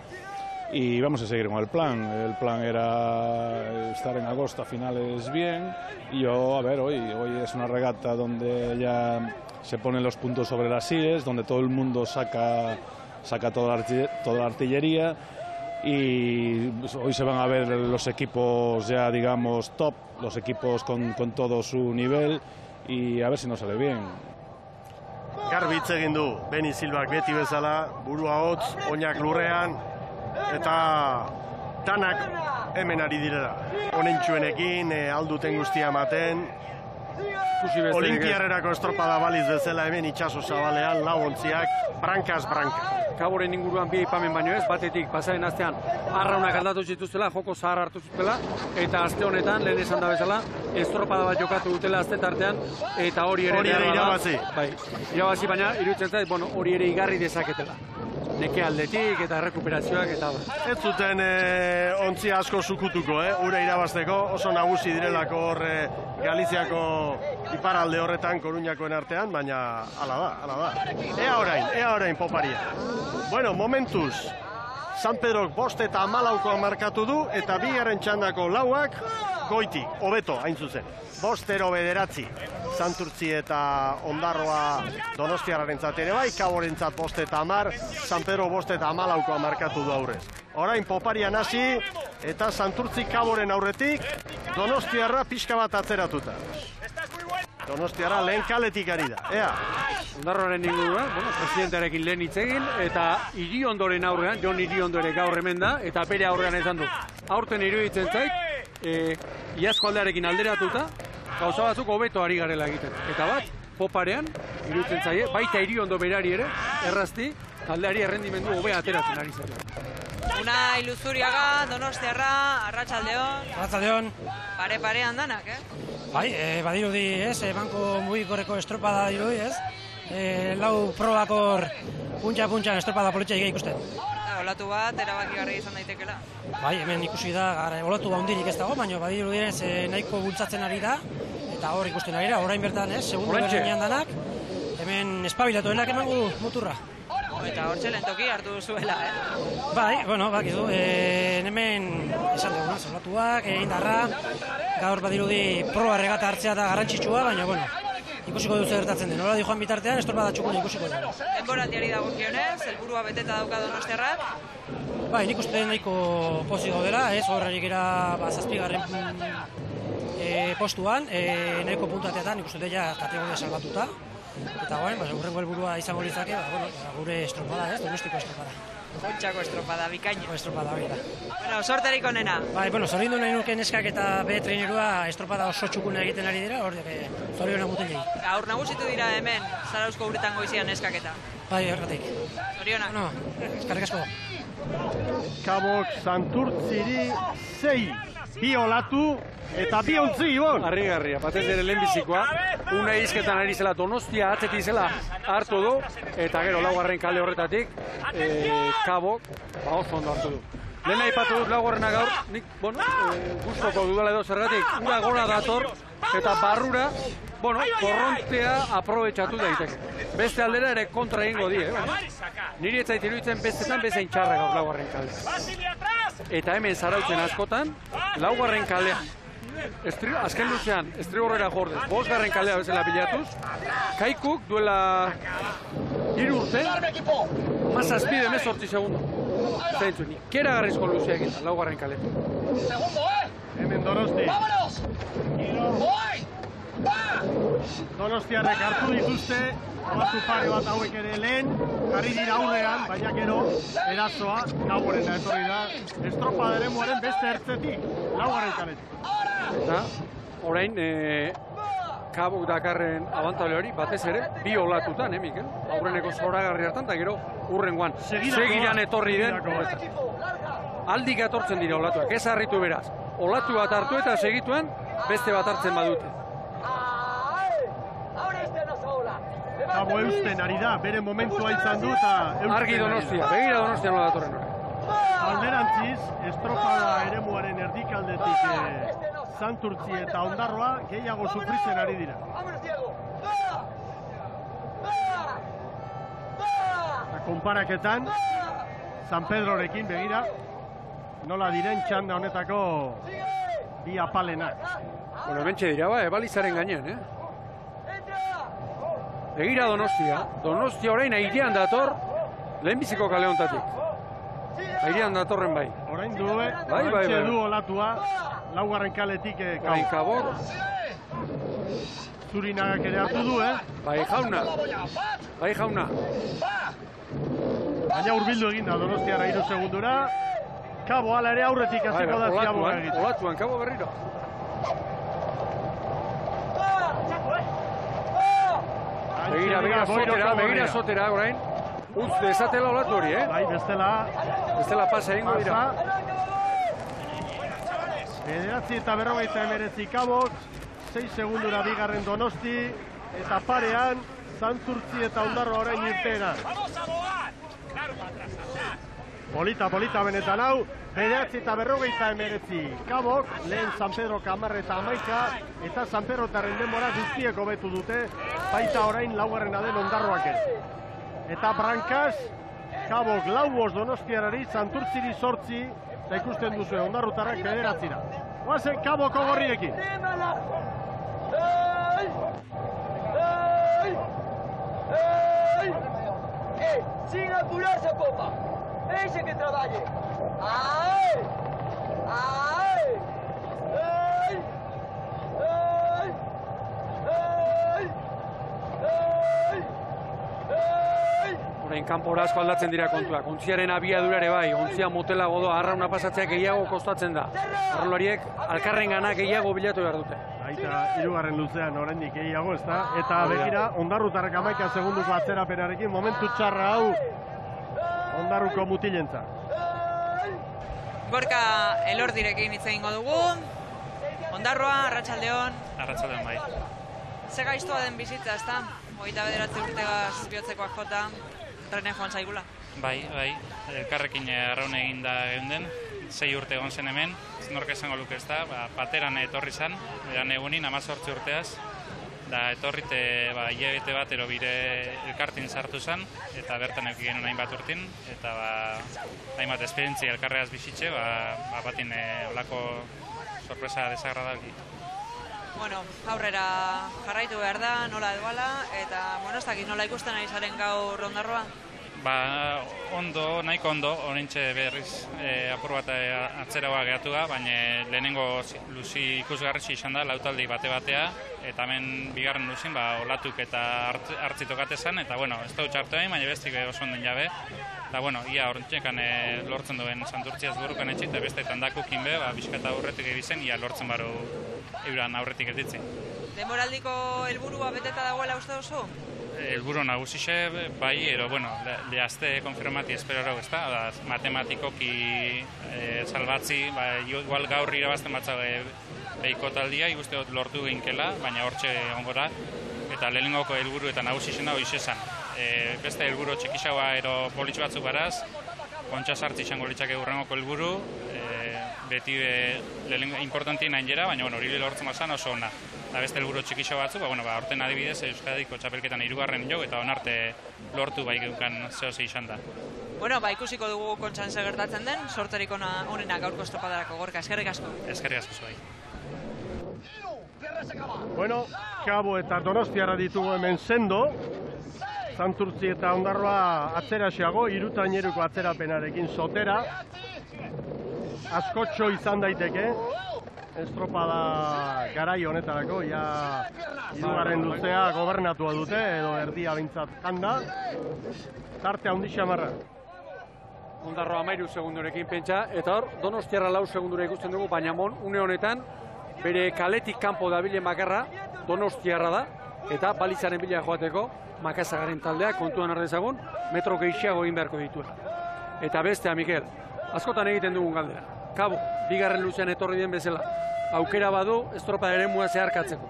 y vamos a seguir con el plan. El plan era estar en agosto a finales bien y yo, a ver, hoy, hoy es una regata donde ya se ponen los puntos sobre las sillas, donde todo el mundo saca, saca toda, la artillería y pues, hoy se van a ver los equipos ya, digamos, top, los equipos con, con todo su nivel y a ver si nos sale bien. Garbi egin du Beni Silbak beti bezala, burua hotz, oinak lurrean, eta tanak hemen ari direla. Honentxuenekin, e, alduten guztia ematen. Olimpiarrerako estropada baliz bezala hemen itxaso zabalean, lau ontziak, brankaz branka. Kaboren inguruan bi aipamen baino ez, batetik pasaren astean arraunak aldatu zituztela, joko zahar hartu zutela, eta aste honetan, lehen esan da bezala, estropada bat jokatu dutela azte tartean, eta hori ere Hori ere irabazi. Bai, irabazi baina, iruditzen zait, bueno, hori ere igarri dezaketela. Neke aldetik eta errekuperazioak eta bar. Ez zuten e, ontzi asko zukutuko, eh? ura irabazteko, oso nagusi direlako hor e, Galiziako iparalde horretan Koruñakoen artean, baina hala da, hala da. Ea orain, ea orain poparia. Bueno, momentuz, San Pedrok bost eta amalaukoa markatu du, eta bigarren txandako lauak, goiti, hobeto, hain zuzen. Bostero bederatzi, Santurtzi eta Ondarroa Donostiararen ere bai, Kaborentzat bost eta amar, San Pedro bost eta amalaukoa markatu du aurrez. Orain poparian hasi eta Santurtzi Kaboren aurretik, Donostiarra pixka bat atzeratuta. Donostiarra lehen kaletik ari da, ea. Ondarroaren ingurua, bueno, presidentearekin lehen hitz egin, eta hiri ondoren aurrean, Jon hiri ere gaur hemen da, eta bere aurrean izan du. Aurten iruditzen zait, e, iazko aldearekin alderatuta, gauza batzuk hobeto ari garela egiten. Eta bat, poparean, iruditzen zaie, baita hiri ondo berari ere, errazti, taldeari errendimendu hobea ateratzen ari zen. Una iluzuriaga, donostiarra, arratsaldeon. Arratsaldeon. Pare parean danak, eh? Bai, e, badirudi, ez, e, banko mugikorreko estropada dirudi, ez? E, lau probakor puntxa-puntxan estropada politxea ikusten. Da, olatu bat, erabakigarri izan daitekela. Bai, hemen ikusi da, gara, olatu handirik ez dago, baina badiru direz e, nahiko bultzatzen ari da, eta hor ikusten ari da, orain bertan, ez, segundu berdinean danak, hemen espabilatu enak emango du muturra. Eta hor toki hartu zuela, eh? Bai, bueno, bakizu, e, hemen esan dugu, solatuak, egin darra, gaur badirudi proa regata hartzea da garrantzitsua, baina, bueno, ikusiko duzu gertatzen den. Hora di joan bitartean, estorba da txukun ikusiko dugu. Denboraldiari dago kionez, helburua beteta dauka donostiarrak. Bai, nik uste nahiko pozi gaudela, ez, horrerik era, ba, zazpigarren e, postuan, e, nahiko puntateatan, nik uste ja kategoria salbatuta. Eta guen, ba, gurrengo helburua izango litzake, ba, bueno, ba, gure estropada, ez, donostiko estropada. Kontxako estropada, bikaino. Estropada, hori da. Bueno, sorterik onena. Bai, bueno, zorindu nahi nuke neskak eta be trainerua estropada oso txukuna egiten ari dira, hori que zoriona guten jai. Gaur nagusitu dira hemen, Zarauzko uretan goizian neskak eta. Bai, horretik. Zorionak. Bueno, eskarrik asko. Kabok Santurtziri zei bi olatu eta bi ontzi, Ibon. Arri garria, batez ere lehenbizikoa, una izketan ari zela donostia atzeti zela hartu du, eta gero laugarren kale horretatik, e, kabok, ba oso ondo hartu du. Lehen aipatu dut laugarrena gaur, nik, bueno, e, gustoko dudala edo zergatik, ura gora dator, eta barrura, bueno, korrontea aprobetsatu daiteke. Beste aldera ere kontra egingo die, eh? Niri ez zait iruditzen bestetan bezain txarra gaur laugarren kale. Eta hemen zarautzen askotan, laugarren kalea. Estri, azken luzean, estriborrera jordez, bosgarren kalea bezala bilatuz, kaikuk duela hiru urte, mazazpide emezortzi segundo. Zaintzu, ni kera garrizko luzea egin, laugarren kalea. Hemen donosti. Donostiarrek hartu dituzte, Olatu pare bat hauek ere lehen, jarri dira aurrean, baina gero, erazoa, gaboren da etorri da, estropa dere muaren beste ertzetik, laugarren kaletik. Eta, orain, e, kabuk dakarren abantable hori, batez ere, bi olatutan, eh, Mikel? Aurreneko zoragarri hartan, eta gero, urrengoan, segiran etorri den, aldik etortzen dira olatuak, ez harritu beraz. Olatu bat hartu eta segituen, beste bat hartzen badute. Kabo eusten ari da, bere momentua izan du eta Argi donostia, begira donostia nola datorren hori. Alderantziz, estropada eremuaren erdikaldetik eh, Santurtzi eta Ondarroa gehiago sufritzen ari dira. Eta konparaketan, San Pedrorekin begira, nola diren txanda honetako bi apalenak. Bueno, bentsa dira, ba, ebalizaren gainean, eh? Begira Donostia, Donostia orain airean dator lehenbiziko kale hontatik. Airean datorren bai. Orain du, eh? bai, bai, bai. du olatua, laugarren kaletik eh, Bai, kabor. Zurinagak ere hartu du, eh? Bai, jauna. Bai, jauna. Baina urbildu egin da Donostiara iru segundura. Kabo ala ere aurretik Bai, hasiko da ziaboga egiten. olatuan, kabo berriro. Begira, begira, sotera, begira, sotera, orain. Utz dezatela olatu hori, eh? Bai, bestela... Bestela pasa egingo dira. Bederatzi eta berrogeita emeretzi kabok, 6 segundura bigarren donosti, eta parean, Santurtzi eta Ondarroa orain irteena. Polita, polita benetan hau, bederatzi eta berrogeita emeretzi kabok, lehen San Pedro Kamarre eta Amaika, eta San Pedro eta Rendemora guztiek hobetu dute, baita orain laugarrena den Ondarroak ez. Eta Brankaz, Kabok lau bost donostiarari, Santurtziri sortzi, eta ikusten duzu ondarrutarrak bederatzira. Oazen Kaboko gorriekin. ¡Eh! ¡Sin apurarse, popa! ¡Ese que trabaje! ¡Ay! ¡Ay! ¡Ay! ¡Ay! ¡Ay! ¡Ay! ¡Ay! Orain kanpora asko aldatzen dira kontua. Ontziaren abiadura ere bai, ontzia motela godo arrauna pasatzea gehiago kostatzen da. Arrolariek alkarren gana gehiago bilatu behar dute. Aita, hirugarren luzean oraindik gehiago, ez da? Eta da. begira, ondarrutarrak amaika segunduko atzerapenarekin, momentu txarra hau ondarruko mutilentza. Gorka elordirekin hitz egingo dugu. Ondarroa, Arratsaldeon. Arratsaldeon bai. Ze gaiztoa den bizitza, ezta? Hogeita bederatzi urtegaz bihotzekoak jota, Rene joan zaigula. Bai, bai. Elkarrekin arraun egin da geunden. Sei urte egon zen hemen. Nork esango luke ez da, ba, pateran etorri zan, eran egunin, amazortzi urteaz. Da, etorrite, ba, hilabete bat ero bire elkartin sartu zen, eta bertan euki genuen hainbat urtin, eta ba, hainbat esperientzia elkarreaz bizitxe, ba, ba batin e, olako sorpresa desagradabilki. Bueno, aurrera jarraitu behar da, nola edoala, eta, bueno, ez dakit nola ikusten ari zaren gaur ondarroa. Ba, ondo, nahiko ondo, orintxe berriz e, apur bat e, atzeragoa gehatu da, baina lehenengo zi- luzi ikusgarritsi izan da, lautaldi bate batea, eta hemen bigarren luzin, ba, olatuk eta hart- hartzi tokate zen, eta bueno, ez da utxartu baina bestik oso onden jabe. Eta bueno, ia orintxekan e, lortzen duen santurtziaz burukan etxi, eta beste tandakukin be, ba, bizkata aurretik ebizen, ia lortzen baru euran aurretik elditzi. Demoraldiko helburua beteta dagoela uste duzu? Elburu nagusixe, bai, ero, bueno, le- lehazte konfirmati espero erau, ezta? Da, matematikoki e, salbatzi, ba, igual gaur irabazten batza e, behiko taldia, ikuste dut lortu ginkela, baina hortxe egongo da, eta lehenengoko helburu eta nagusixena hori esan. E, beste helburu txikixagoa ero politx batzuk baraz, kontxa sartzi izango litzake urrengoko helburu, e, beti be, lehenengo importantien ainjera, baina bueno, hori lortzen bazan oso ona. Eta beste helburu txikixo batzu, ba, bueno, ba, orten adibidez Euskadiko txapelketan hirugarren jo eta onarte lortu bai geukan zeo ze izan da. Bueno, ba, ikusiko dugu kontxan ze gertatzen den, sorterik ona onena gaurko estropadarako gorka, eskerrik asko. Eskerrik asko zuei. Bueno, Kabo eta Donostiarra ditugu hemen sendo. Santurtzi eta Ondarroa atzeraxeago, irutaineruko atzerapenarekin sotera. Askotxo izan daiteke, estropada garai honetarako, ja hirugarren luzea gobernatua dute, edo erdia bintzat janda. Tarte handi xamarra. Ondarroa amairu segundurekin pentsa, eta hor, donostiarra lau segundura ikusten dugu, baina mon, une honetan, bere kaletik kanpo dabilen bakarra, donostiarra da, eta balizaren bila joateko, makazagaren taldea, kontuan ardezagun, metro gehiago egin beharko dituen. Eta bestea, Mikel, askotan egiten dugun galdera. Kabo, bigarren luzean etorri den bezala, aukera badu, estropa ere mua zeharkatzeko.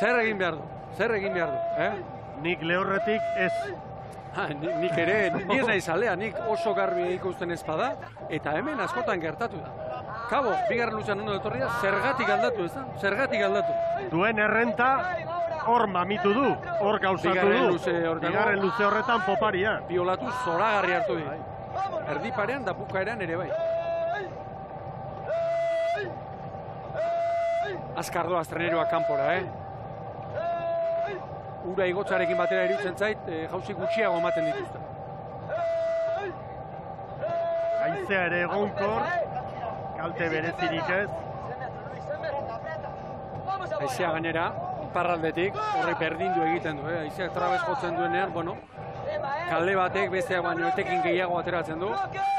Zer egin behar du? Zer egin behar du? Eh? Nik lehorretik ez. Ha, ni- nik ere, ni ez nahi zalea, nik oso garbi ikusten ezpada, eta hemen askotan gertatu da. Kabo, bigarren luzean ondo etorri da, zergatik aldatu, ez da? Zergatik aldatu. Duen errenta hor mamitu du, hor gauzatu Bigarren du. luze horretako- Bigarren luze horretan poparia. Biolatu zoragarri hartu di. Erdi parean da bukaeran ere bai. Azkar doaz treneroa kanpora, eh? Ura igotzarekin batera irutzen zait, eh, jauzi gutxiago ematen dituzte. Haizea ere egonkor, kalte berezirik ez. Haizea gainera, iparraldetik, horre berdindu egiten du, eh? Haizeak trabez jotzen duenean, bueno, kale batek besteak baino etekin gehiago ateratzen du,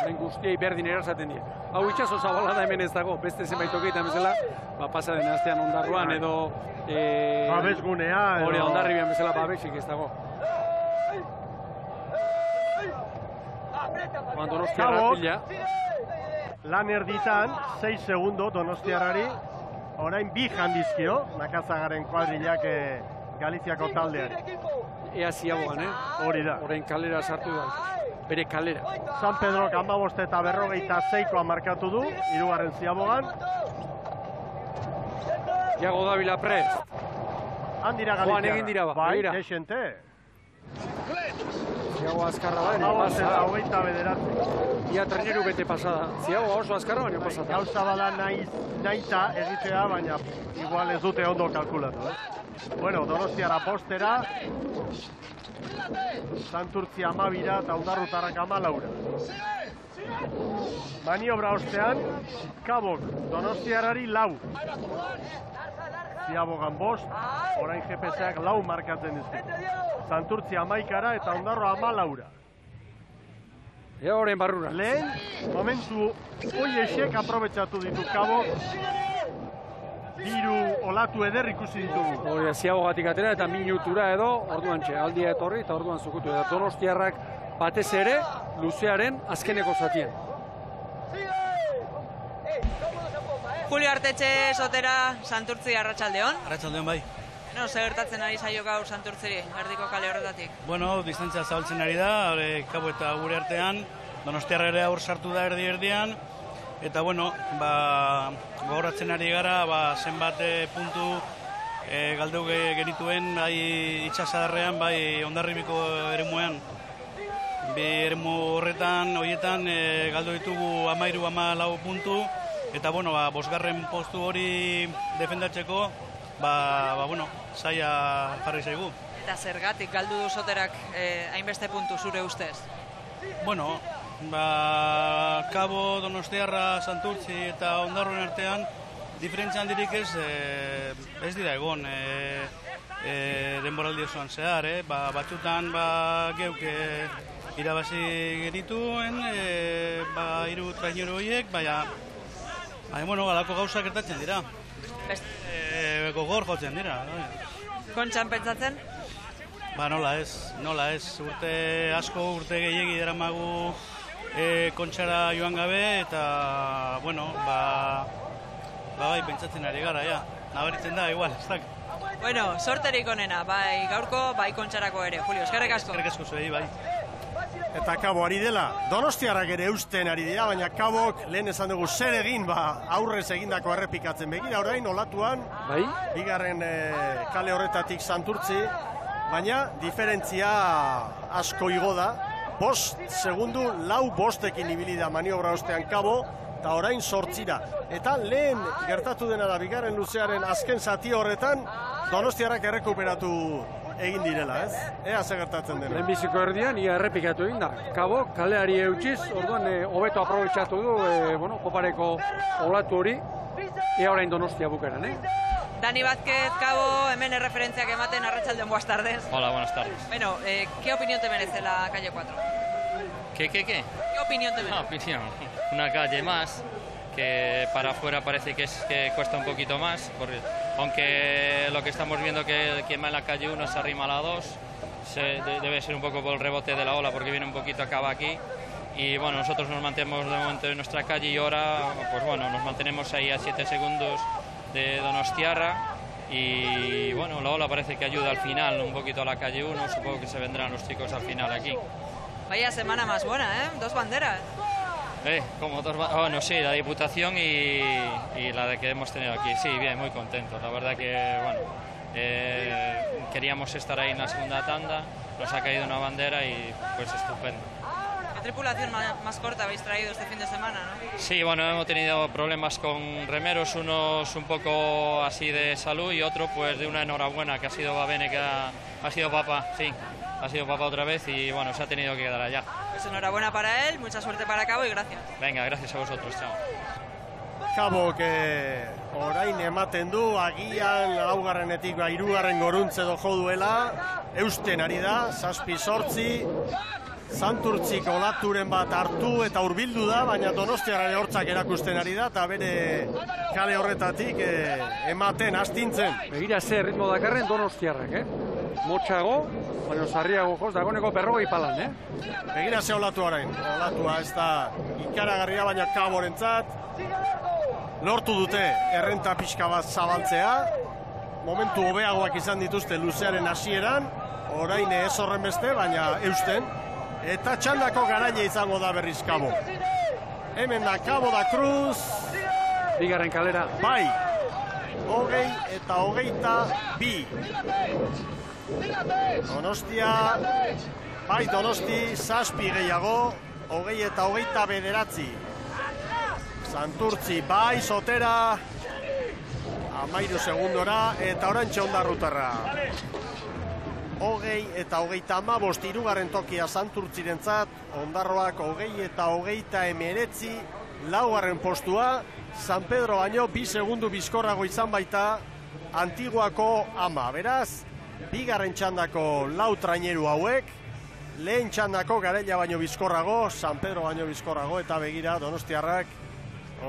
den guztiei berdin erasaten die. Hau itxaso zabala da hemen ez dago, beste zenbait tokitan bezala, ba, pasa den astean ondarruan edo... E, Babesgunea edo- Hori ondarribian bezala babesik ez dago. Juan Donostiarra Kabok, pila. lan erditan, 6 segundo donostiarrari, orain bi jandizkio, nakazagaren kuadrilak eh, Galiziako taldeari. Ea ziagoan, eh? Hori da. Orain kalera sartu da. Bere kalera. San Pedro amabost eta berrogeita zeikoa markatu du, hirugarren ziabogan. Iago Davila prest. Handira Joan Galiziarra. egin dira ba, Bai, desente. Ziago azkarra da, eta pasa. hogeita bederatzi. Ia treneru bete pasada. Ziago oso azkarra, baina pasata. Gauza bada nahi, nahita egitea, baina igual ez dute ondo kalkulatu, eh? Bueno, Donostiara postera, Santurtzi amabira eta Udarrutarrak amalaura. Maniobra ostean, Kabok Donostiarari lau. Ziabogan bost, orain GPS-ak lau markatzen dizkitu. Santurtzi amaikara eta Ondarro amalaura. Ea horren barrura. Lehen, momentu hoiesek aprobetsatu ditu Kabok, Biru olatu eder ikusi ditugu. Hori, ziago atera eta minutura edo, orduan txe, aldia etorri eta orduan zukutu. Eta donostiarrak batez ere, luzearen azkeneko zatien. Julio Artetxe sotera Santurtzi Arratsaldeon. Arratsaldeon bai. No, zer gertatzen ari zaio gaur Santurtziri, erdiko kale horretatik. Bueno, distantzia zabaltzen ari da, hori kabo eta gure artean, Donostiarra ere aur sartu da erdi erdian, eta bueno, ba, gogoratzen ari gara, ba, zenbat puntu e, galdu ge- genituen, bai itxasadarrean, bai ondarribiko eremuean. Bi eremu horretan, horietan, e, galdu ditugu amairu ama lau puntu, eta bueno, ba, bosgarren postu hori defendatzeko, ba, ba bueno, zaila jarri zaigu. Eta zergatik galdu du soterak eh, hainbeste puntu zure ustez? Bueno, ba, Kabo, Donostiarra, Santurtzi eta Ondarroen artean, diferentzia handirik ez, e, ez dira egon e, e, denboraldi osoan zehar, eh? ba, batzutan ba, geuk e, irabazi genituen, e, ba, hiru trainero horiek, baina, baina, bueno, galako gauzak gertatzen dira. E, gogor jotzen dira. bai. Kontxan pentsatzen? Ba, nola ez, nola ez, urte asko, urte gehiegi daramagu e, kontxara joan gabe, eta, bueno, ba, ba bai, pentsatzen ari gara, ja, nabaritzen da, igual, ez dak. Bueno, sorterik onena, bai gaurko, bai kontxarako ere. Julio, eskerrik asko. Eskerrik asko zuei, bai. Eta kabo ari dela, donostiarrak ere eusten ari dira, baina kabok lehen esan dugu zer egin, ba, aurrez egindako errepikatzen begira, orain olatuan, bai? bigarren eh, kale horretatik santurtzi, baina diferentzia asko igo da, bost segundu, lau bostekin ibili da maniobra ostean kabo, eta orain sortzira. Eta lehen gertatu dena da bigarren luzearen azken zati horretan, donostiarrak errekuperatu egin direla, ez? Ea ze gertatzen dena. Lehenbiziko erdian, ia errepikatu egin da. Kabo, kaleari eutxiz, orduan e, hobeto aprobetsatu du, e, bueno, kopareko olatu hori, ea orain donostia bukeran, eh? Dani Vázquez, Cabo, hemen referenciak ematen, arratsaldeon buenas tardes. Hola, buenas tardes. Bueno, eh, ¿qué opinión te merece la calle 4? ¿Qué, qué, qué? ¿Qué opinión te Una merece? opinión. Una calle más que para afuera parece que, es, que cuesta un poquito más, porque, aunque lo que estamos viendo que quien va en la calle 1 se arrima a la 2, se, de- debe ser un poco por el rebote de la ola porque viene un poquito acaba aquí. Y bueno, nosotros nos mantenemos de momento en nuestra calle y ahora, pues bueno, nos mantenemos ahí a 7 segundos de Donostiarra. Y bueno, la ola parece que ayuda al final un poquito a la calle 1, supongo que se vendrán los chicos al final aquí. Vaya semana más buena, ¿eh? Dos banderas. Eh, como dos, bueno, sí, la Diputación y, y la de que hemos tenido aquí. Sí, bien, muy contentos. La verdad que, bueno, eh, queríamos estar ahí en la segunda tanda, nos ha caído una bandera y pues estupendo. ¿Qué tripulación más corta habéis traído este fin de semana, no? Sí, bueno, hemos tenido problemas con remeros, unos un poco así de salud y otro pues de una enhorabuena que ha sido Babene, que ha, ha sido papá, sí, ha sido papá otra vez y bueno, se ha tenido que quedar allá. Pues enhorabuena para él, mucha suerte para Cabo y gracias. Venga, gracias a vosotros, chao. Kabok eh, orain ematen du agian laugarrenetik ba hirugarren goruntze edo jo duela eusten ari da sortzi Santurtzik olaturen bat hartu eta hurbildu da, baina Donostiararen hortzak erakusten ari da eta bere kale horretatik eh, ematen astintzen. Begira ze ritmo dakarren donostiarrak, eh? Motxago, baina zarriago joz, dagoneko berrogei palan, eh? Begira ze olatu orain, olatua ez da ikaragarria baina kaborentzat lortu dute errenta pixka bat zabaltzea, momentu hobeagoak izan dituzte luzearen hasieran, orain ez horren beste, baina eusten, eta txandako garaile izango da berriz kabo. Hemen da kabo da Cruz, Bigarren kalera. bai, hogei eta hogeita bi. Donostia Bai, donosti, zazpi gehiago, hogei eta hogeita bederatzi. Santurtzi, bai, sotera, amairu segundora, eta orantxe ondarrutarra. Hogei eta hogeita amabost irugarren tokia santurtzirentzat, ondarroak hogei eta hogeita emeretzi, laugarren postua, San Pedro baino bi segundu bizkorrago izan baita, Antiguako ama, beraz, bigarren txandako lau traineru hauek, lehen txandako garela baino bizkorrago, San Pedro baino bizkorrago, eta begira Donostiarrak,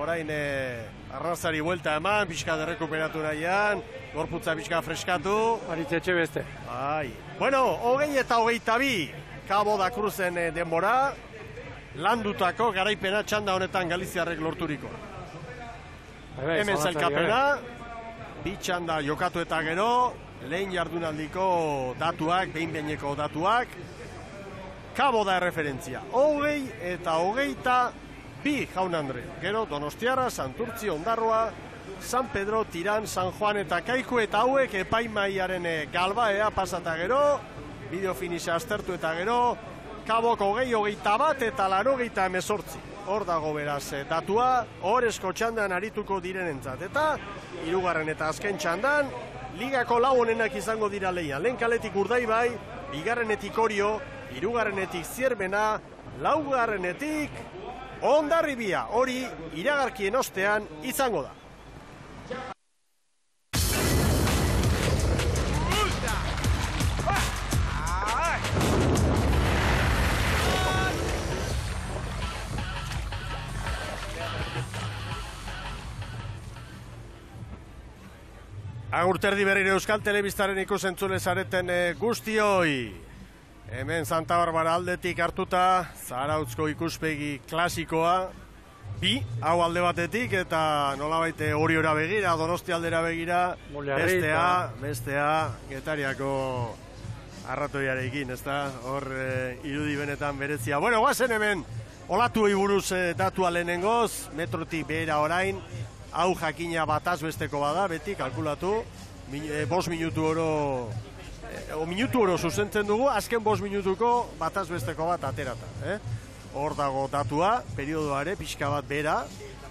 orain eh, arrazari buelta eman, pixka derrekuperatu nahian, gorputza pixka freskatu. Aritz etxe beste. Bai. Bueno, hogei eta hogeita bi, Cabo da Cruzen eh, denbora, landutako garaipena txanda honetan Galiziarrek lorturiko. Bai, bai, Hemen zailkapena, bi txanda jokatu eta gero, lehen jardunaldiko datuak, behin behineko datuak, Cabo da erreferentzia. Hogei eta hogeita bi jaun Andre. Gero Donostiara, Santurtzi, Ondarroa, San Pedro, Tiran, San Juan eta Kaiku eta hauek epaimaiaren eh, galbaea pasata gero, bideo finisa aztertu eta gero, Kaboko hogei hogeita bat eta laro hogeita emezortzi. Hor dago beraz eh, datua, hor txandan arituko direnentzat. Eta, hirugarren eta azken txandan, ligako lau honenak izango dira leian. Lehen kaletik urdai bai, bigarrenetik orio, hirugarrenetik zierbena, laugarrenetik ondarribia. Hori, iragarkien ostean izango da. Agurterdi berriro Euskal Telebistaren ikusentzule zareten e, guztioi. Hemen Santa Barbara aldetik hartuta, Zarautzko ikuspegi klasikoa, bi, hau alde batetik, eta nolabait horiora begira, donosti aldera begira, bestea, bestea, getariako arratoiarekin, ez da, hor e, irudi benetan berezia. Bueno, guazen hemen, olatu buruz e, datua lehenengoz, metrotik behera orain, hau jakina bataz besteko bada, beti, kalkulatu, min, e, bos minutu oro, o minutu oro zuzentzen dugu, azken bos minutuko bataz besteko bat aterata, eh? Hor dago datua, periodoare, pixka bat bera,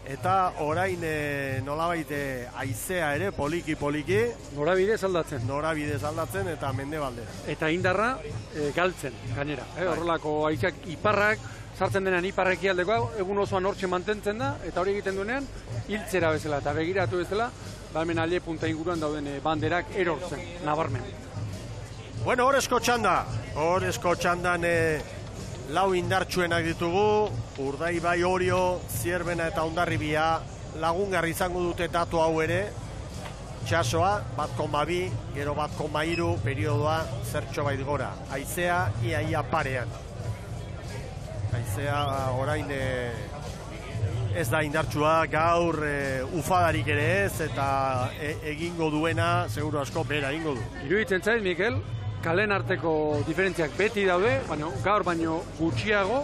eta orain e, nolabait e, aizea ere, poliki poliki, Norabide aldatzen. norabidez aldatzen eta mendebaldera. Eta indarra e, galtzen, gainera. Eh? Bai. Horrelako haizak iparrak, sartzen denean iparreki aldeko, egun osoan hortxe mantentzen da, eta hori egiten duenean, hiltzera bezala, eta begiratu bezala, ba hemen alde punta inguruan dauden banderak erortzen, nabarmen. Bueno, horrezko txanda, horrezko txandan e, lau indartsuenak ditugu, Urdaibai Orio, Zierbena eta Ondarribia lagungarri izango dute datu hau ere, txasoa, bat koma bi, gero bat koma iru, periodoa zertxo bait gora. Aizea, ia ia parean. Aizea orain e, ez da indartsua, gaur e, ufadarik ere ez, eta e, egingo duena, seguro asko, bera egingo du. Iruditzen zait, Mikel, kalen arteko diferentziak beti daude, baina gaur baino gutxiago,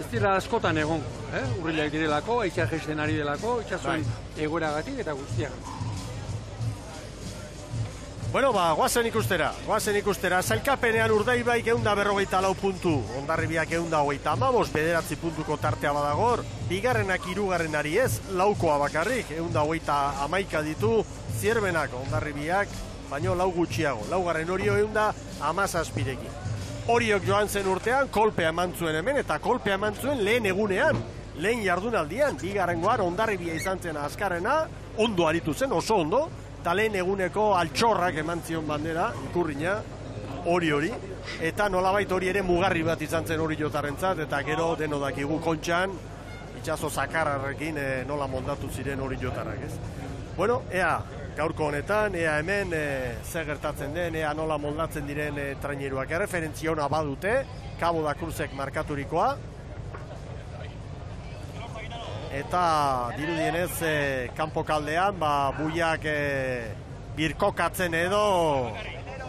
ez dira askotan egon, eh? urrilak direlako, aitzak jesten ari delako, itxasuen egoeragatik eta guztiak. Bueno, ba, guazen ikustera, guazen ikustera. Zailkapenean urdaibai geunda berrogeita lau puntu. Ondarribiak geunda hogeita amabos, bederatzi puntuko tartea badagor. Bigarrenak irugarrenari ez, laukoa bakarrik. Geunda hogeita amaika ditu, zierbenak ondarribiak, baino lau gutxiago. Laugarren horio geunda amazazpirekin. Horiok joan zen urtean, kolpea eman zuen hemen, eta kolpea eman zuen lehen egunean. Lehen jardunaldian, bigarrengoan ondarribia izan zen azkarrena, ondo aritu zen, oso ondo, eta lehen eguneko altxorrak eman zion bandera, ikurrina, hori hori, eta nolabait hori ere mugarri bat izan zen hori jotarrentzat, eta gero deno dakigu kontxan, itxaso zakarrarrekin e, nola mondatu ziren hori jotarrak, ez? Bueno, ea, gaurko honetan, ea hemen e, ze gertatzen den, ea nola moldatzen diren e, traineruak. Erreferentzia hona badute, Cabo da Cruzek markaturikoa, eta dirudienez e, kanpo kaldean ba, buiak e, birkokatzen edo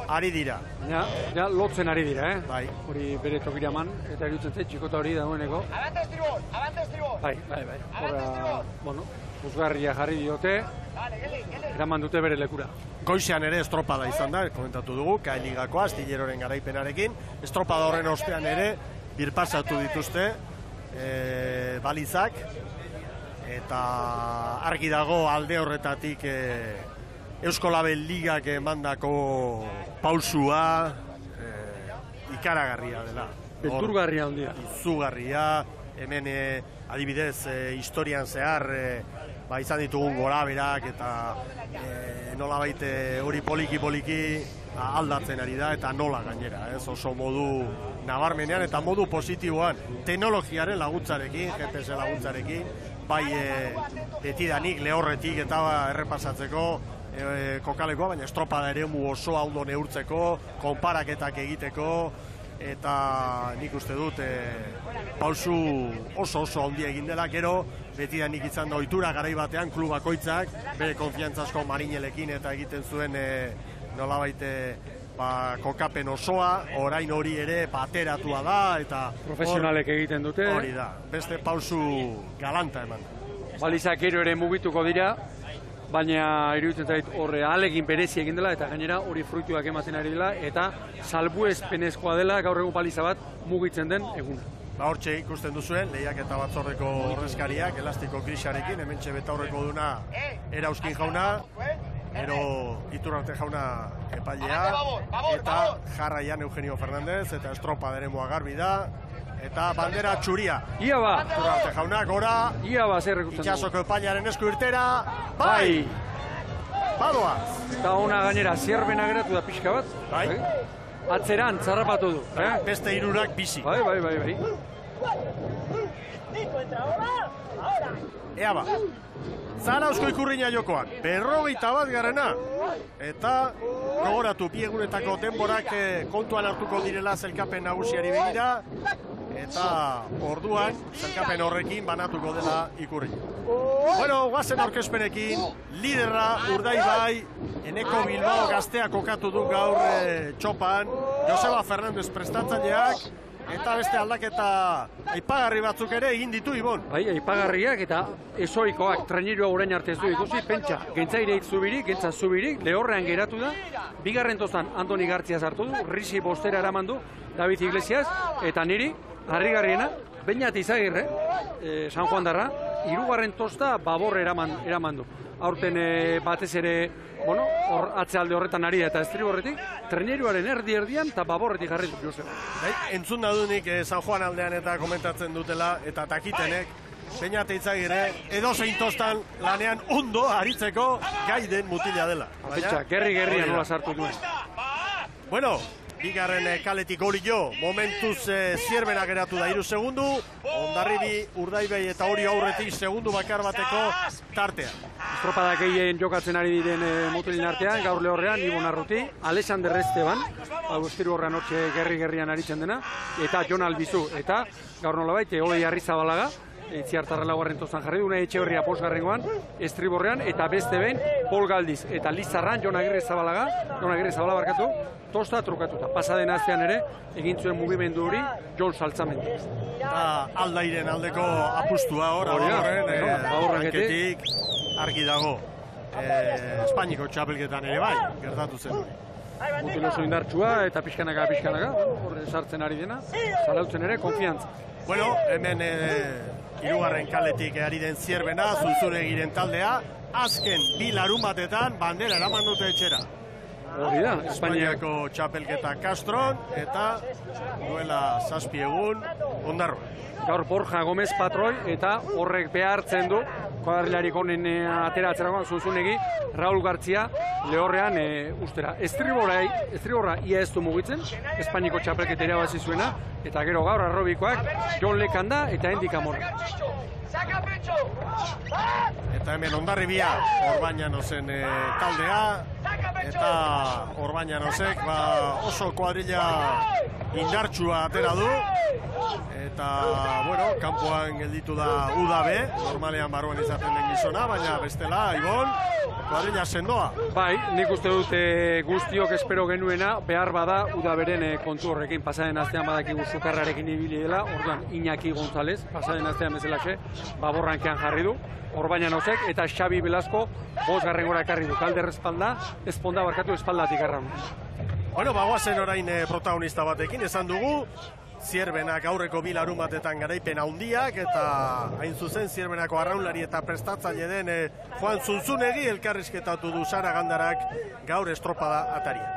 ari dira. Ja, ja, lotzen ari dira, eh? Bai. Hori bere tokira eman, eta irutzen zait, txikota hori dagoeneko. Abante estribor, abante estribor. Bai, bai, bai. Horra, bueno, Uzgarria jarri diote, eraman dute bere lekura. Goizean ere estropada izan da, komentatu dugu, Kai Ligakoa, Astilleroren garaipenarekin. Estropada horren ostean ere, birpasatu dituzte e, balizak, eta argi dago alde horretatik e, Eusko Label Ligak emandako pausua e, ikaragarria dela. Belturgarria handia. Izugarria, hemen e, adibidez e, historian zehar e, ba, izan ditugun gora berak eta e, nola baite hori poliki poliki ba, aldatzen ari da eta nola gainera, ez? Oso modu nabarmenean eta modu positiboan teknologiaren laguntzarekin, GPS laguntzarekin, bai e, betidanik lehorretik eta ba, errepasatzeko e, kokalekoa, baina estropada ere mu osoa ondo neurtzeko, konparaketak egiteko, eta nik uste dut e, pausu oso oso handia egin dela, gero beti da nik izan da ohitura garai batean klub bakoitzak bere konfiantzazko marinelekin eta egiten zuen e, nolabait e, ba, kokapen osoa, orain hori ere bateratua da eta Profesionalek egiten dute. Hori da, beste pausu galanta eman. Balizak gero ere mugituko dira, baina iruditzen zait horre alegin berezi egin dela eta gainera hori fruituak ematen ari dela eta salbuespenezkoa dela gaur egun baliza bat mugitzen den eguna. Ba hortxe ikusten duzuen, lehiak eta batzorreko horrezkariak, elastiko grisarekin, hemen betaurreko duna erauskin jauna, ero iturrarte jauna epailea, eta jarraian Eugenio Fernandez, eta estropa deremua garbi da, eta bandera txuria. Ia ba! Iturrarte jauna, gora, Ia ba, zer ikusten itxasoko epailaren esku irtera, bai! Badoa! Eta ona gainera, zierbena geratu da pixka bat. Bai. Atzeran, zarrapatu du. Eh? Beste irurak bizi. Bai, bai, bai, bai. Ea ba, zara eusko ikurriña jokoan, berrogeita bat garena. Eta gogoratu piegunetako denborak eh, kontuan hartuko direla zelkapen nagusiari begira. Eta orduan, zelkapen horrekin banatuko dela ikurriña. Bueno, guazen orkespenekin, liderra urdaibai, Eneko Bilbao gaztea kokatu du gaur eh, txopan, Joseba Fernandez prestatzaileak, eta beste aldaketa aipagarri batzuk ere egin ditu Ibon. Bai, aipagarriak eta esoikoak trainerua orain arte ez du ikusi, pentsa, gentzaire zubirik, gentza zubirik, lehorrean geratu da, bigarren tozan Antoni Gartzia hartu du, Risi Bostera eraman du, David Iglesias, eta niri, harrigarriena, Beñat Izagirre, eh, San Juan Darra, hirugarren tosta babor eraman, eraman du. Aurten eh, batez ere, bueno, hor atzealde horretan ari da eta estriborretik, treneruaren erdi erdian eta baborretik jarri du Joseba. Bai, entzun nadunik eh, San Juan aldean eta komentatzen dutela, eta takitenek, Peñate itzagire, edo zein tostan lanean ondo aritzeko gai den mutila dela. Pentsa, gerri-gerrian hori da. nola sartu duen. Bueno, bigarren eh, kaletik hori jo, momentuz eh, zierbena geratu da, iru segundu, ondarribi, urdaibei eta hori aurretik segundu bakar bateko tartea. Estropadak egin jokatzen ari diren e, mutilin artean, gaur lehorrean, Ibon Arruti, Alexander Esteban, hau estiru horrean hortxe gerri-gerrian aritzen dena, eta Jon Albizu, eta gaur nolabait, Olei Arrizabalaga, Itziartarra laugarren tozan jarri du, etxe horria posgarrengoan, estriborrean, eta beste behin, Pol Galdiz, eta Lizarran, Jon Agirre Zabalaga, Jon Agirre Zabalaga barkatu, tosta trukatuta. Pasaden astean ere, egin zuen mugimendu hori, Jon Saltzamendi. Eta aldairen aldeko apustua hor, no, eh, argi dago. Eh, Espainiko txapelketan ere bai, gertatu zen. Mutil oso indartsua eta pixkanaka pixkanaka, horre sartzen ari dena, zarautzen ere, konfiantza. Bueno, hemen eh, hirugarren kaletik ari den zierbena, zuzure taldea, azken bi larun batetan bandera eraman dute etxera. Hori da, Espainia Espainiako txapelketa Castron eta duela zazpi egun ondarro. Gaur Borja Gomez patroi eta horrek behartzen du kuadrilarik honen e, atera atzerakoan zuzunegi Raul Gartzia lehorrean e, ustera. Estribora, estriborra ia ez du mugitzen, Espainiko txapelketa irabazi zuena, eta gero gaur arrobikoak Jon Lekanda eta Endik Amorra. Eta hemen ondarribia Orbañanozen e, taldea eta Orbañanosek ba, oso kuadrilla indartsua atera du, eta, bueno, kanpoan gelditu da UDAB, normalean barruan izaten den gizona, baina bestela, Ibon, kuadrilla sendoa. Bai, nik uste dut eh, guztiok espero genuena, behar bada udaberen eh, kontu horrekin. Pasaren astean badakigu sukarrarekin ibili dela, orduan Iñaki González, pasaren astean bezalaxe, baborrankean jarri du, Orbaina nozek, eta Xabi Velasco, bos garrengora ekarri du, kalder espalda, esponda barkatu espaldatik arraun. Bueno, bagoazen orain eh, protagonista batekin, esan dugu, zierbenak aurreko bilarun batetan garaipen handiak eta hain zuzen zierbenako arraunlari eta prestatzaile den eh, Juan Zunzunegi elkarrizketatu du Sara Gandarak gaur estropada ataria.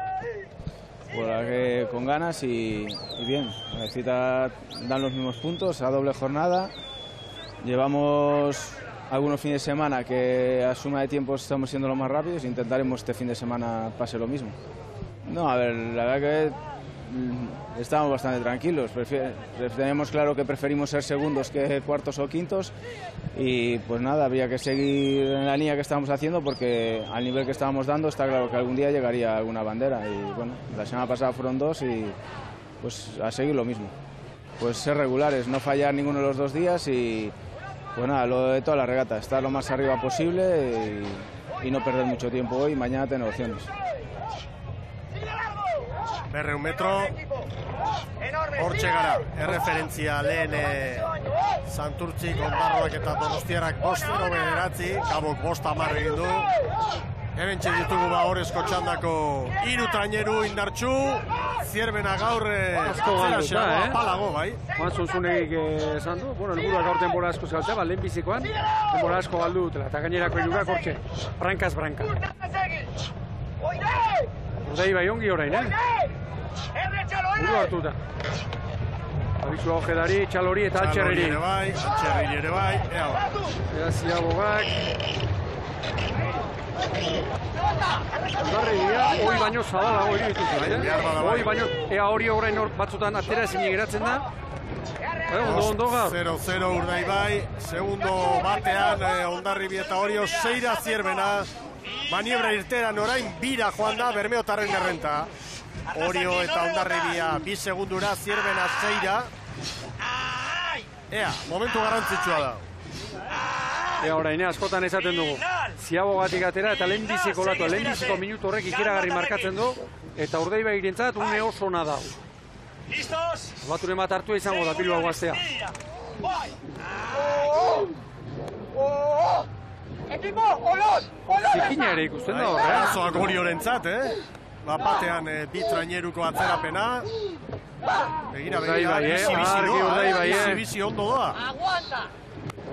La que con ganas y, y bien. Necesita dan los mismos puntos a doble jornada. Llevamos algunos fines de semana que a suma de tiempos estamos siendo los más rápidos. Intentaremos este fin de semana pase lo mismo. No, a ver, la verdad que estamos bastante tranquilos. Tenemos claro que preferimos ser segundos que cuartos o quintos y pues nada, habría que seguir en la línea que estábamos haciendo porque al nivel que estábamos dando está claro que algún día llegaría alguna bandera y bueno, la semana pasada fueron dos y pues a seguir lo mismo. Pues ser regulares, no fallar ninguno de los dos días y pues nada, lo de toda la regata, estar lo más arriba posible y, y no perder mucho tiempo hoy mañana tener opciones. Berreun metro, hortxe gara, erreferentzia lehen eh, Santurtzik, Ondarroak eta Donostiarrak bostero bederatzi, kabok bost amar egin du. Hemen ditugu ba horrezko txandako hiru traineru indartxu, zierbena gaur eh, Asko galduta, xeago, eh? apalago, bai. Juan Zunzunegik eh, esan du, bueno, helburuak gaur denbora asko galtzea, ba, lehen bizikoan, denbora asko galdu dutela, eta gainerako hirurak hortxe, brankaz branka. Urdei bai ongi orain, eh? Buru hartuta. Abizu hojedari, txalori eta Txalori altxerreri. ere bai, altxerreri ere bai, ea ba. Eta ziabogak. Ondarri dira, hoi baino hori dituzu, Bai, bada eh? bai. Hoi baino, ea hori orain hor batzutan atera ezin geratzen da. Eh, ondo, ondo gaur. 0-0 urdai bai, segundo batean eh, ondarribi eta horio, zeira zierbena, maniebra irteran orain bira joan da Bermeotarren errenta. Orio eta ondarribia bi segundura zierbena zeira. Ea, momentu garrantzitsua da. Ea orain, askotan esaten dugu. Ziabogatik atera eta lehen biziko latua, lehen biziko minutu horrek ikiragarri markatzen du, eta urdei bai irentzat une oso ona da. ¿Listos? Baturen bat hartua izango da Bilbao guaztea. Equipo, olor, olor. Zikina ere ikusten da horre, eh? Arazoak oriorentzat, eh? Bapatean eh, bi traineruko atzerapena. Begira, Urdai begira, bai, eh? bizi bizi Argi doa, urdai eh? bai, eh? bizi bizi ondo doa. Aguanta.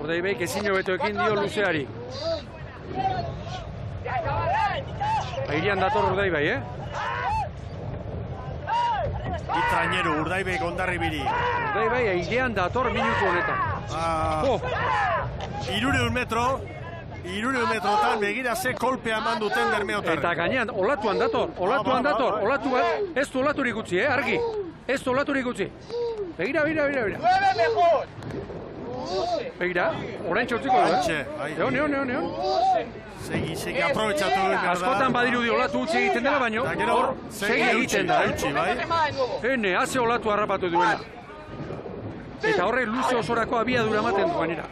Urdei bai, kezin hobetoekin dio luzeari. Airian dator urdei bai, eh? Bi traineru urdaibe ondarribiri. Urdei bai, airean dator minutu honetan. Ah, Oh, Irureun metro, irureun metrotan begira ze kolpea eman duten bermeotarren. eta gainean, olatuan dator, olatuan Ba, ba, ba, dator, olatu bat, ez du olaturik utzi, eh, argi. Ez du olaturik utzi. Begira, begira, begira, begira. Nueve mejor. Begira, orain txortziko du, Antxe, eh? Egon, egon, egon, egon. Segi, segi, aprobetsatu. da. Askotan badirudi olatu utzi egiten dela, baino, hor, segi egiten da, eh? bai. Ene, haze olatu harrapatu duena. Eta horrek luze osorako abiadura ematen du gainera.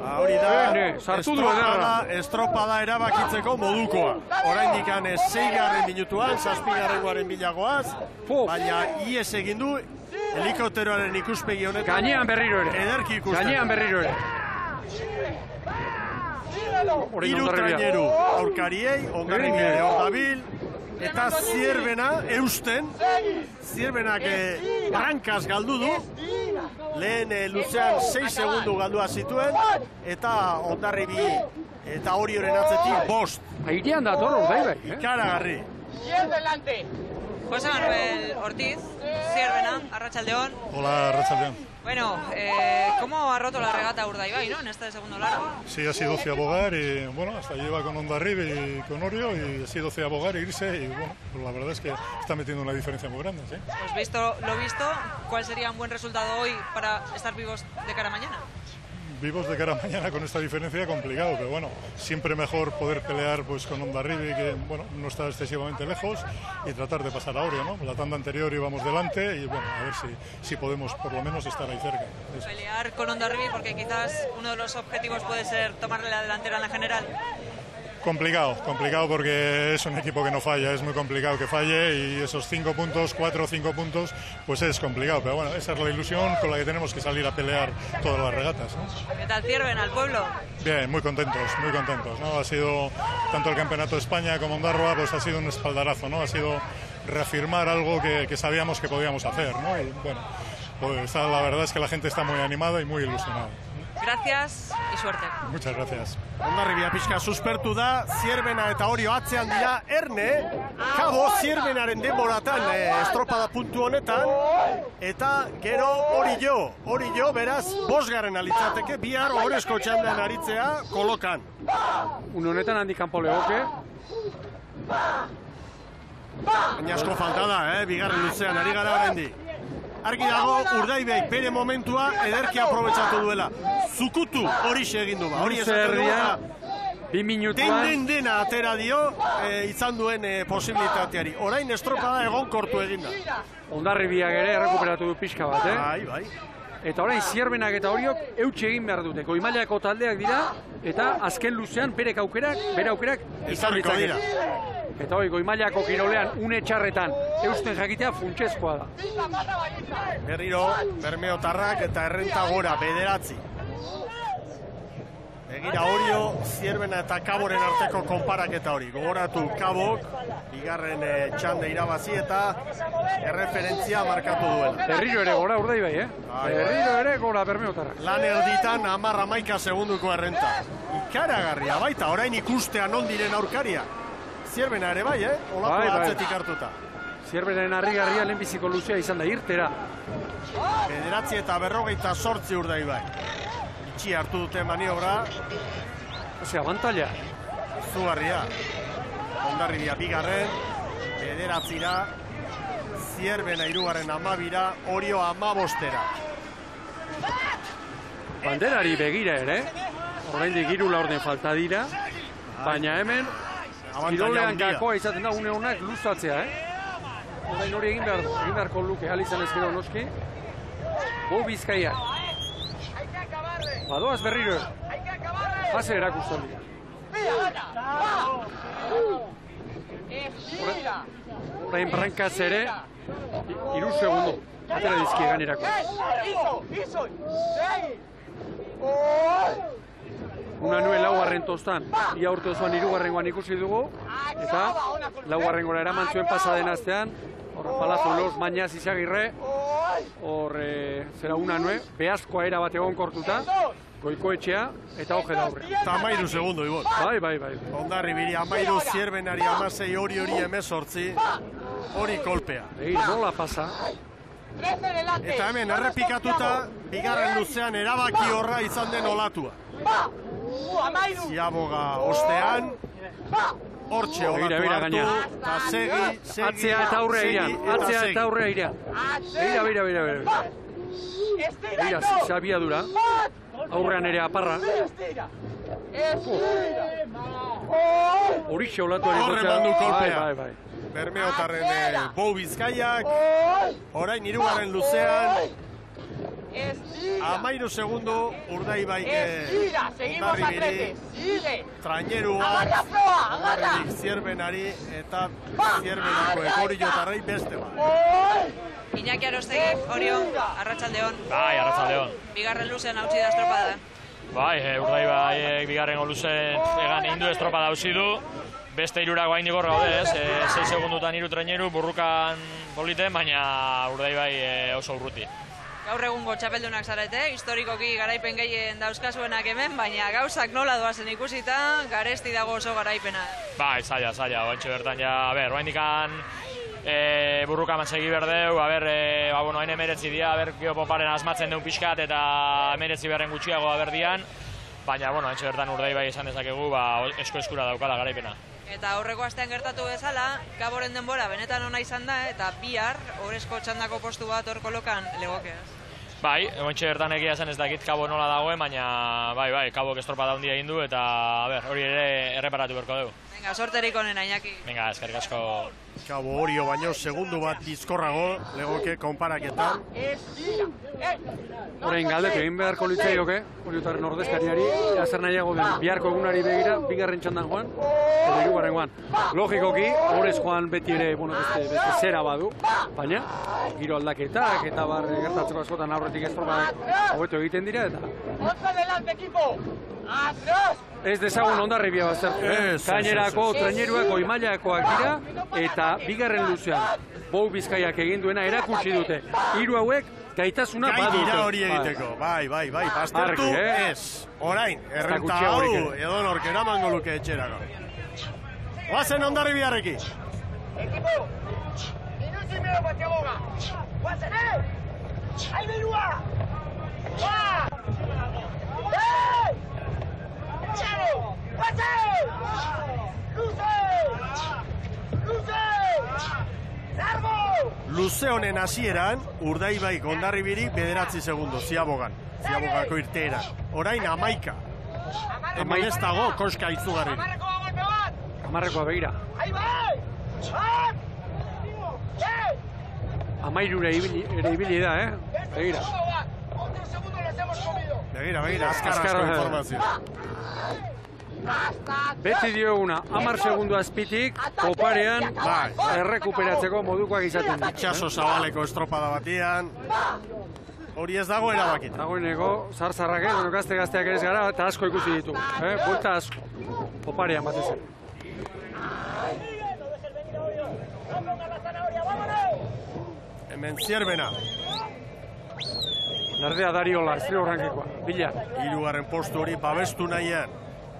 Ba, hori da, du estropada, estropada erabakitzeko modukoa. Orain dikan zeigarren minutuan, zazpigarrengoaren bilagoaz, baina ies egin du helikopteroaren ikuspegi honetan. Gainean berriro ere. Ederki ikusten. Gainean berriro ere. Hiru traineru aurkariei, ondarribia Ene. ere hor dabil, eta zierbena eusten, zierbenak eh, brankaz galdu du, lehen eh, luzean 6 segundu galdua zituen, eta ondarribi eta horioren atzetik bost. Airean dator urdai bai, eh? Ikaragarri. Izquierda delante. José Manuel Ortiz, Ciervena, Arrachaldeón. Hola, Arrachaldeón. Bueno, eh, ¿cómo ha roto la regata Urdaibai, no? En este segundo largo. Sí, ha sido Ciabogar y bueno, hasta lleva con Ondarribe y con Orio y ha sido Ciabogar e irse y bueno, pues la verdad es que está metiendo una diferencia muy grande, ¿sí? Pues visto lo visto, ¿cuál sería un buen resultado hoy para estar vivos de cara a mañana? Vivos de cara a mañana con esta diferencia complicado, pero bueno, siempre mejor poder pelear pues con Ondarribi, que bueno, no está excesivamente lejos, y tratar de pasar a Orio, ¿no? La tanda anterior íbamos delante y bueno, a ver si, si podemos por lo menos estar ahí cerca. Pelear con Ondarribi porque quizás uno de los objetivos puede ser tomarle la delantera en la general. Complicado, complicado porque es un equipo que no falla, es muy complicado que falle y esos cinco puntos, cuatro o cinco puntos, pues es complicado. Pero bueno, esa es la ilusión con la que tenemos que salir a pelear todas las regatas. ¿no? ¿Qué tal Cierven al pueblo? Bien, muy contentos, muy contentos. ¿no? Ha sido tanto el Campeonato de España como Ondarroa, pues ha sido un espaldarazo, ¿no? Ha sido reafirmar algo que, que sabíamos que podíamos hacer, ¿no? Y bueno, pues la verdad es que la gente está muy animada y muy ilusionada. Gracias y suerte. Muchas gracias. Ondarribia pixka suspertu da, zierbena eta orio atzean dira, erne, kabo zierbenaren denboratan eh, estropada puntu honetan, eta gero hori jo, hori jo, beraz, bosgarren alitzateke, bihar horrezko txandean aritzea kolokan. Une honetan handik kanpo legoke, Baina asko falta da, eh, bigarren luzean, ari gara oraindik. Argi dago urdaibek bere momentua ederki aprobetsatu duela. Zukutu hori egin du ba. Hori esaten du. erdia, eta bi minutuan, den dena atera dio eh, izan duen eh, posibilitateari. Orain estropada egonkortu egin da. ondarribiak ere errekuperatu du pixka bat, eh? Bai, bai. Eta orain zierbenak eta horiok eutxe egin behar dute. Goimailako taldeak dira eta azken luzean berek aukerak, bere aukerak izan ditzake. Eta hori goimailako kirolean une txarretan eusten jakitea funtsezkoa da. Berriro, Bermeotarrak eta errenta gora, bederatzi. Begira Orio, Zierbena eta Kaboren arteko konparaketa hori. Gogoratu Kabok, bigarren eh, txande irabazi eta erreferentzia markatu duela. Berriro ere gora urdai bai, eh? Bai, bai. Berriro ere gora bermeotarra. Lan erditan amarra maika segunduko errenta. Ikaragarria baita, orain ikustea non diren aurkaria. Zierbena ere bai, eh? Olako Bai, bai. atzetik hartuta. Zierberen harri-garria lehenbiziko luzea izan da irtera. Bederatzi eta berrogeita sortzi urdai bai. Itxi hartu dute maniobra, Osea, abantalla. zugarria. Ondarribia bigarren, bederatzira, zierbena irugarren amabira, orio amabostera. Banderari begira ere, oraindik hiru laurden falta dira, baina hemen Abantaila kirolean gakoa izaten da une honak luzatzea, eh? Orain hori egin behar, egin beharko luke, alizan ez gero noski. Bo bizkaia. Badoaz berriro. Fase erakusten dira. Orain brankaz ere, iru segundo. Atera dizkie ganerako. Iso, segi. Una nue laugarren tostan, ia urte osoan irugarrengoan ikusi dugu, eta laugarrengora eraman zuen pasaden astean, hor Palazo Los Mañaz izagirre, hor e, zera una nue, behazkoa era bat egon kortuta, goikoetxea, eta hoge da aurre. Eta amairu segundo, Ibon. Bai, bai, bai. Ondarribiri amairu, zierbenari amasei, hori hori emezortzi, hori kolpea. Egin, nola pasa? Eta hemen errepikatuta, bigarren luzean erabaki horra izan den olatua. Ziaboga ostean, hortxe Begira, olatu begira, hartu, gaina. eta segi, segi, Atzea eta iran, eta atzea eta aurrea iran. Begira, begira, begira, begira. Begira, zabiadura, aurrean ere aparra. Horixe olatu Horre mandu kolpea. Bai, bai, bai. Bermeotarren eh, bou bizkaiak, orain irugarren luzean, amairu segundo, urdai bai Estira, seguimos Ondarribiri, atletes, sigue. traineruak, Agarra proa, zierbenari eta zierbenako ekorillotarrei beste bat. Iñaki Arostegi, Orion, Arratsaldeon. Bai, arratsaldeon. Bigarren luzean hautsi da estropada. Bai, e, urdai bai bigarren oluzen egan indu estropa dauzi du. Beste hirurak bain igor gaude, ez? E, 6 segundutan hiru traineru burrukan politen, baina urdai bai e, oso urruti. Gaur egungo txapeldunak zarete, historikoki garaipen gehien dauzkazuenak hemen, baina gauzak nola doazen ikusita, garesti dago oso garaipena. Bai, zaila, zaila, oantxe bertan ja, a ber, oaindikan e, burruka segi berdeu, a ber, e, ba, bueno, hain emeretzi dia, a ber, geopoparen asmatzen duen pixkat, eta emeretzi berren gutxiago aberdian, baina, bueno, haintxe bertan urdai bai esan dezakegu, ba, esko eskura daukala garaipena. Eta aurreko astean gertatu bezala, Gaboren denbora benetan ona izan da, eta bihar, orezko txandako postu bat hor kolokan legoke. ez? Bai, ointxe bertan egia zen ez dakit kabo nola dagoen, baina bai, bai, kabok estropada handia egin du eta a ber, hori ere erreparatu beharko dugu. Venga, sorterik onena, Iñaki. Venga, eskerrik asko. Kabo Orio baino segundu bat bizkorrago, legoke konparaketan. Orain galdeko egin beharko litzaioke, Oriotarren ordezkariari, ea zer nahiago den biharko egunari begira, bigarren txandan joan, eta hirugarren joan. Logikoki, horrez joan beti ere, bueno, beste, beste zera badu, baina, giro aldaketak eta bar gertatzeko askotan aurretik estropak hobeto egiten dira, eta ¡Otra delante, equipo! Ez dezagun ondarribia baztertu? Ez, ez. traineruak oimailakoak dira, eta bigarren luzean, bou bizkaiak egin duena erakutsi dute. Hiru hauek gaitasuna Gai badute. dira hori Bai. egiteko, bai, bai, bai, baztertu, eh? ez. Orain, errenta hau, edo nork eramango luke etxerako. Oazen ondarri biharrekin. ¡Equipo! ¡Minuto y medio para Tiaboga! ¡Guasen, eh! ¡Ahí Berúa! ¡Va! ¡Eh! ¡Charo! ¡Pase! ¡Luce! ¡Luce! ¡Largo! Luze honen hasieran, urdaibai gondarribiri bederatzi segundo, ziabogan. Ziabogako irteera. Orain amaika. Hemen ez dago koska izugarri. ¡Ah! ¡Eh! Amairura ere ibili da, eh? Begira. Begira, begira, azkar asko eh. informazio. Beti dioguna, amar segundu azpitik, oparean, Bai. errekuperatzeko modukoak izaten. Itxaso zabaleko estropada batian. Hori ez dago erabakita. Dagoeneko, zarzarrak ez, bueno, gazte gazteak ere ez gara, eta asko ikusi ditugu, eh? Buelta asko, oparean batez ere. Hemen zierbena. Nardea Dariola, estreo rankekoa, bila. Hirugarren postu hori babestu nahian.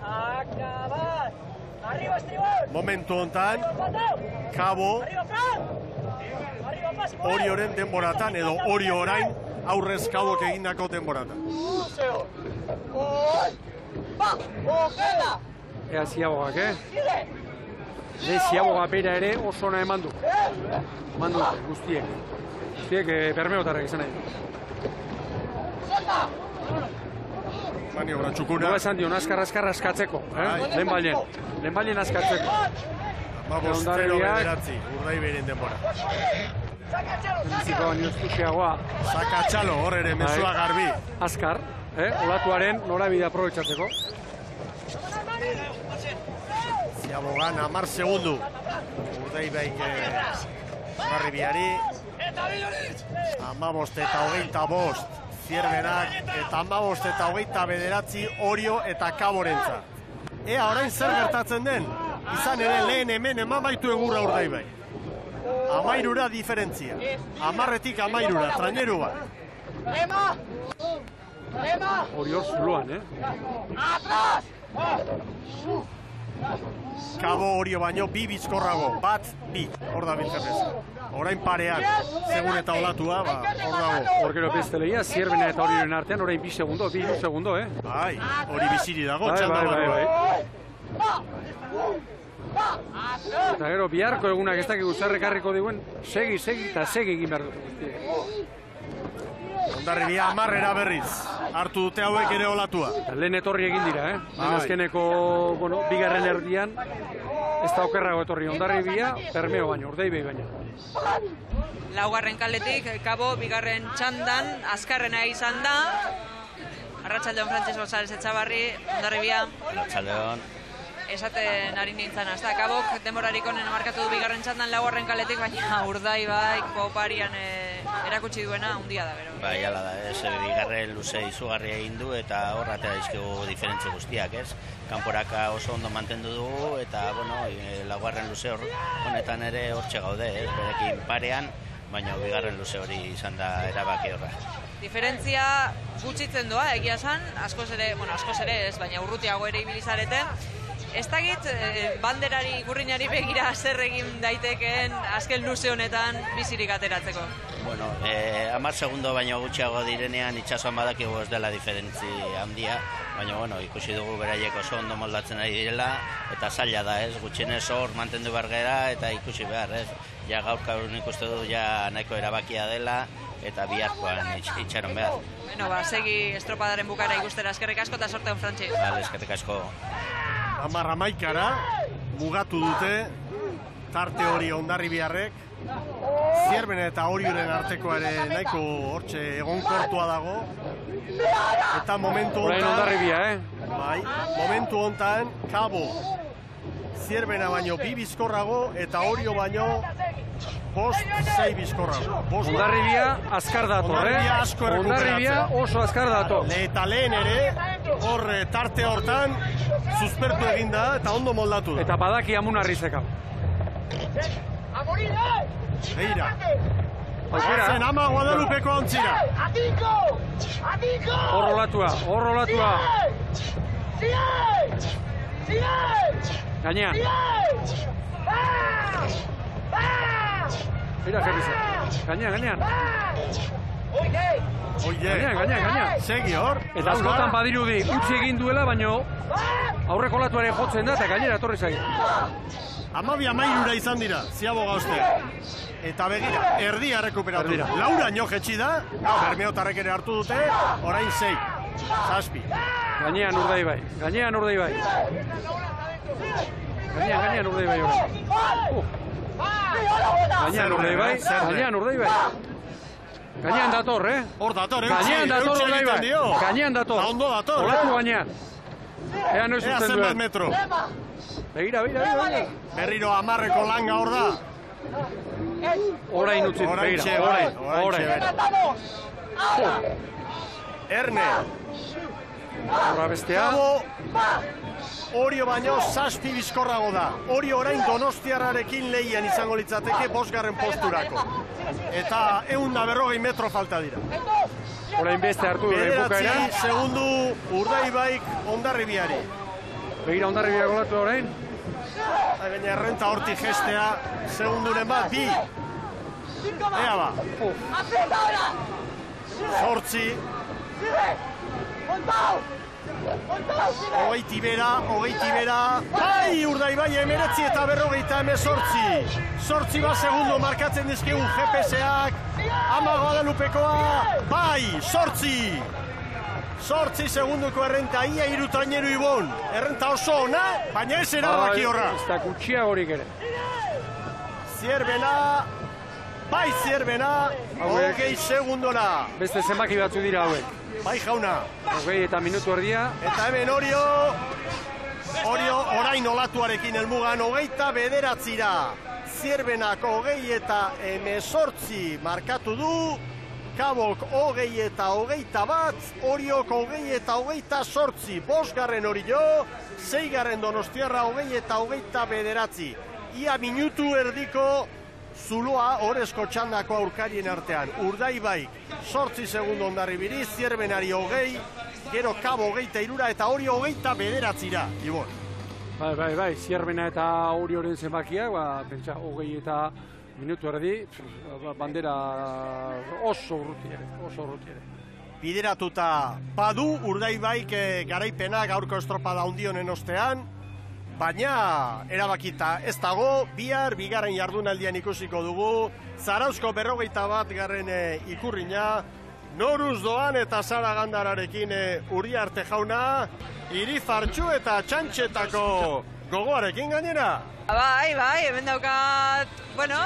¡Acabar! ¡Arriba, estribor! Momentu hontan, kabo orioren denboratan, edo ori orain aurrez kabok egindako denboratan. ¡Museo! ¡Uy! ¡Va! ¡Ojeda! Ea ziabogak, eh? ¡Sigue! Le ziaboga bera ere oso ona eman du. Eman du, guztiek. Guztiek eh, bermeotarrak izan nahi. Maniobra txukuna. Nola esan dion, askar askar askatzeko, eh? Lehen balien, lehen balien askatzeko. Mabos, zero bederatzi, urdai behin denbora. Biziko baino eskusiagoa. Saka txalo, hor ere, mesua Bai. garbi. Azkar, eh? Olatuaren norabide aprobetsatzeko. Ziabogan, amar segundu. Urdai baik garribiari. Amabost eta hogeita bost. Zierbenak eta amabost eta hogeita bederatzi orio eta kaborentza. Ea, orain zer gertatzen den? Izan ere lehen hemen eman baitu egurra urdai bai. Amairura diferentzia. Amarretik amairura, traineru bat. ¡Lema! ¡Lema! Hori hor zuloan, eh? ¡Atrás! Kabo Orio baino bi bizkorrago, bat, bi, hor da biltzerrez. Orain parean, segun eta olatua, ba, hor dago. Hor gero beste lehia, zierbena eta horien artean, orain bi segundo, bi hiru segundo, eh? Bai, hori biziri dago, Bai, txanda bai, bai, barruan. Eta gero, biharko egunak ez dakigu zer ekarriko diguen, segi, segi eta segi egin behar guztiek. Ondarribia amarrera berriz, hartu dute hauek ere olatua. Lehen etorri egin dira, eh? Lehen Bai. azkeneko, bueno, bigarren erdian, ez da okerrago etorri ondarribia, permeo baino, urdei behi baino. Laugarren kaletik, kabo, bigarren txandan, azkarrena izan da. Arratxaldeon Frantses González Etxabarri, ondarribia, Arratsaldeon. Esaten ari nintzen, azta, kabok, denborarik onen markatu du bigarren txandan laugarren kaletik, baina urdai bai, koparian eh, erakutsi duena, handia da, gero. Bai, ala da, ez, bigarren luze izugarria egin du eta horratea dizkigu diferentzi guztiak, ez? Kanporaka oso ondo mantendu dugu eta, bueno, e, laugarren luze hor, honetan ere hortxe gaude, ez? Berekin parean, baina bigarren luze hori izan da erabaki horra. Diferentzia gutxitzen doa, egia esan, askoz ere, bueno, askoz ere ez, baina urrutiago ere ibilizarete. Ez dakit eh, banderari, gurrinari begira zer egin daitekeen azken luze honetan bizirik ateratzeko. Bueno, eh, amar segundo baino gutxiago direnean itxasuan badakigu ez dela diferentzi handia, baina bueno, ikusi dugu beraiek oso ondo moldatzen ari direla, eta zaila da ez, gutxienez hor mantendu behar gera, eta ikusi behar ez. Ja gaur gaur nik uste du ja nahiko erabakia dela, eta biharkoan itx, itxaron behar. Bueno, ba, segi estropadaren bukara ikustera eskerrik asko eta sorteon frantzi. Vale, eskerrik asko. Amarra maikara, mugatu dute, tarte hori ondarri biharrek, zierben eta horiuren arteko ere nahiko hortxe egonkortua dago. Eta momentu hontan... Eh? Bai, momentu hontan, kabo, zierbena baino bi bizkorrago eta horio baino bost, sei bizkorrago. Bost Hondarribia azkar dator, eh? Asko errekuperatzen. oso azkar dator. Le- Eta lehen ere, hor eh, tarte hortan, suspertu egin da eta ondo moldatu da. Eta badaki amunarri zeka. Beira. Aukera. Zen ama Guadalupeko ontzira. Atiko! Atiko! Hor olatua, hor olatua. Sigue! Sigue! Gainean. Mira, jarri zen. Gainean, gainean. Oie. Gainean, gainean, gainean. Segi hor. Eta askotan badirudi utzi egin duela, baino aurreko olatuaren jotzen da eta gainera etorri zaio. Amabi amairura izan dira, ziaboga uste. Eta begira, erdia rekuperatu. Erdira. Laura nio jetxi da, bermeotarrek ere hartu dute, orain sei. Zazpi. Gainean urdai bai, gainean urdai bai. Gainean, gainean urdai bai orain. Gainean urdai bai, gainean urdai bai. Gainean dator, eh? Hor dator, eutxi, Gainean dator eutxi egiten bai. dio. Gainean dator. Ondo dator, Olatu eh? gainean. Ea noiz Ea uzten zenbat duen. metro. Begira, begira, begira. Berriro amarreko langa hor da. Orain utzi, Oraintxe, begira, bai, orain, oraintxe, orain. Erne. Horra bestea. Orio baino zazpi bizkorrago da. Orio orain donostiarrarekin lehian izango litzateke bosgarren posturako. Eta egun da berrogei metro falta dira. Orain beste hartu dure bukaera. segundu urdaibaik ondarribiari. Begira ondarri biak olatu orain. Gaina errenta horti gestea, segunduren bat, bi. Ea ba. Sortzi. Hogeiti bera, hogeiti bera. Bai, urdai bai, emeretzi eta berrogeita emezortzi. Sortzi bat segundo markatzen dizkigu GPS-ak. Ama Guadalupekoa, bai, sortzi. Sortzi segunduko errenta, ia irutraineru ibon. Errenta oso ona, baina ez erabaki horra. Ez da kutsia horik ere. Zierbena, bai zierbena, hogei segundora. Beste zenbaki batzu dira hauek. Bai jauna. Hogei eta minutu erdia. Eta hemen Orio, Orio orain olatuarekin helmugan hogeita bederatzira. Zierbenak hogei eta emezortzi markatu du, Kabok hogei eta hogeita bat, Oriok hogei eta hogeita sortzi, bosgarren Orio, zeigarren Donostiarra hogei eta hogeita bederatzi. Ia minutu erdiko zuloa orezko txandako aurkarien artean. Urdai baik, sortzi segundo ondarri biri, zierbenari hogei, gero kabo hogeita irura eta hori hogeita bederatzira, Ibon. Bai, bai, bai, zierbena eta hori horien zenbakiak, ba, pentsa, hogei eta minutu erdi, ba, bandera oso urruti ere, oso urruti ere. Bideratuta badu, urdai baik eh, garaipena gaurko estropada hundionen ostean, baina erabakita ez dago, bihar, bigarren jardunaldian ikusiko dugu, Zarauzko berrogeita bat garren eh, ikurrina, Noruz doan eta Sara Gandararekin eh, Uriarte jauna, Iri Fartxu eta Txantxetako gogoarekin gainera. Bai, bai, hemen daukat, bueno,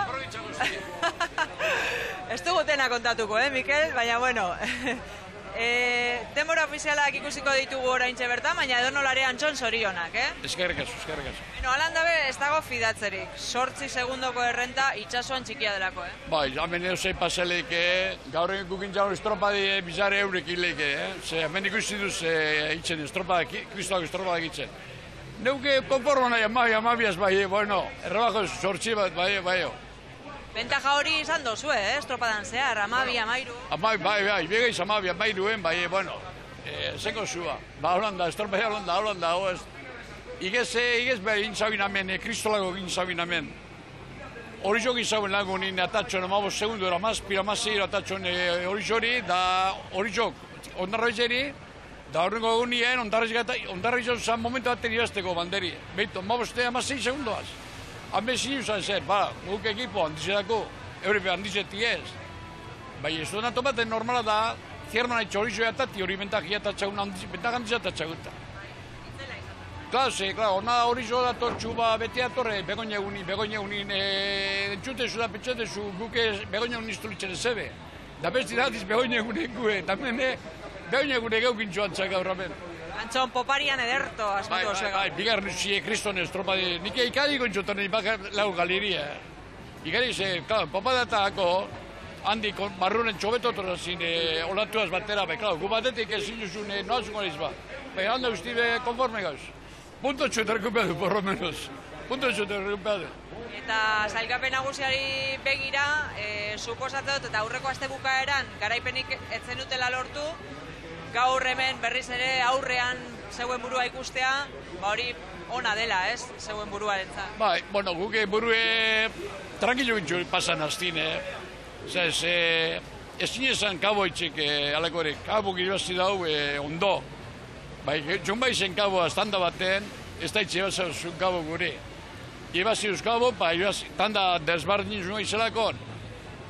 ez dugu dena kontatuko, eh, Mikel, baina, bueno, e, denbora ofizialak ikusiko ditugu oraintxe bertan, baina edo nolare antxon zorionak, eh? Eskerrik asko, eskerrik asko. Bueno, alan dabe ez dago fidatzerik, sortzi segundoko errenta itxasuan txikia delako, eh? Bai, hemen edo zei paselik, eh? gaur egin gukin estropadi eh, bizarre eurek hilek, eh? Ze, hemen ikusi duz eh, itzen estropada, kristoak estropada itzen. Neuke konforma nahi, amabi, amabiaz bai, eh, bueno, errebajo sortzi bat, bai, bai, oh. Bentaja hori izan dozu, eh? Estropadan zehar, amabi, amairu. Amabi, bai, bai, bigeiz amabi, amairuen, bai, eh, bueno, eh, zeko zua. Ba, holanda, estropada holanda, holanda, ho, ez, igez, eh, igez behar egin zabin hemen, eh, kristolago egin zabin hemen. Hori jo gizauen lagun nien atatxon, amabo segundu era maz, pira maz zira atatxon eh, hori jori, da hori jok, ondarra izeri, da horrengo egun nien, ondarra izan zan momentu baten irasteko banderi. Beitu, amabo zte amaz zei segundoaz. Hame zinu zan zer, ba, guk ekipo handizetako, Euripe handizeti ez. Bai, ez duen atomaten normala da, zierman haitxo hori joa atati hori bentakia atatxagun, bentak handizet atatxagunta. Claro, sí, claro, ona hori jo dator txuba beti atorre, begoña eguni, begoña eguni, e, entzute zu da pentsate zu, guke begoña eguni iztulitzen zebe. Da besti datiz begoña eguni gue, tamen e, begoña eguni geukin joan txak gaur hemen. Antxon poparian ederto, Bai, asmatu bai, bai, bigarren usie kriston estropa di, nik ikari gontxotan ibak lau galeria. Ikari ze, claro, popadatako, handi kon, barrunen txobeto torrazin, e, olatuaz batera, bai, claro, gu batetik ezin duzun, e, noa zungo nahiz ba. Bai, handa usti be, konforme gauz. Punto txote recuperado, por lo menos. Punto txote recuperado. Eta zailkapen nagusiari begira, e, suposatzen dut eta aurreko aste bukaeran garaipenik etzen dutela lortu, gaur hemen berriz ere aurrean zeuen burua ikustea, ba hori ona dela, ez? Zeuen buruarentzat. Bai, bueno, guke burue tranquilo gintxu pasan astin, eh? Zer, ze, ezin esan kabo itxik eh, alakorek, kabo gilbazti dau eh, ondo. Bai, bai zen kabo estanda baten, ez da itxe basa kabo gure. Ibasi euskabo, ba, ibasi, tanda desbardin zuen izelakon.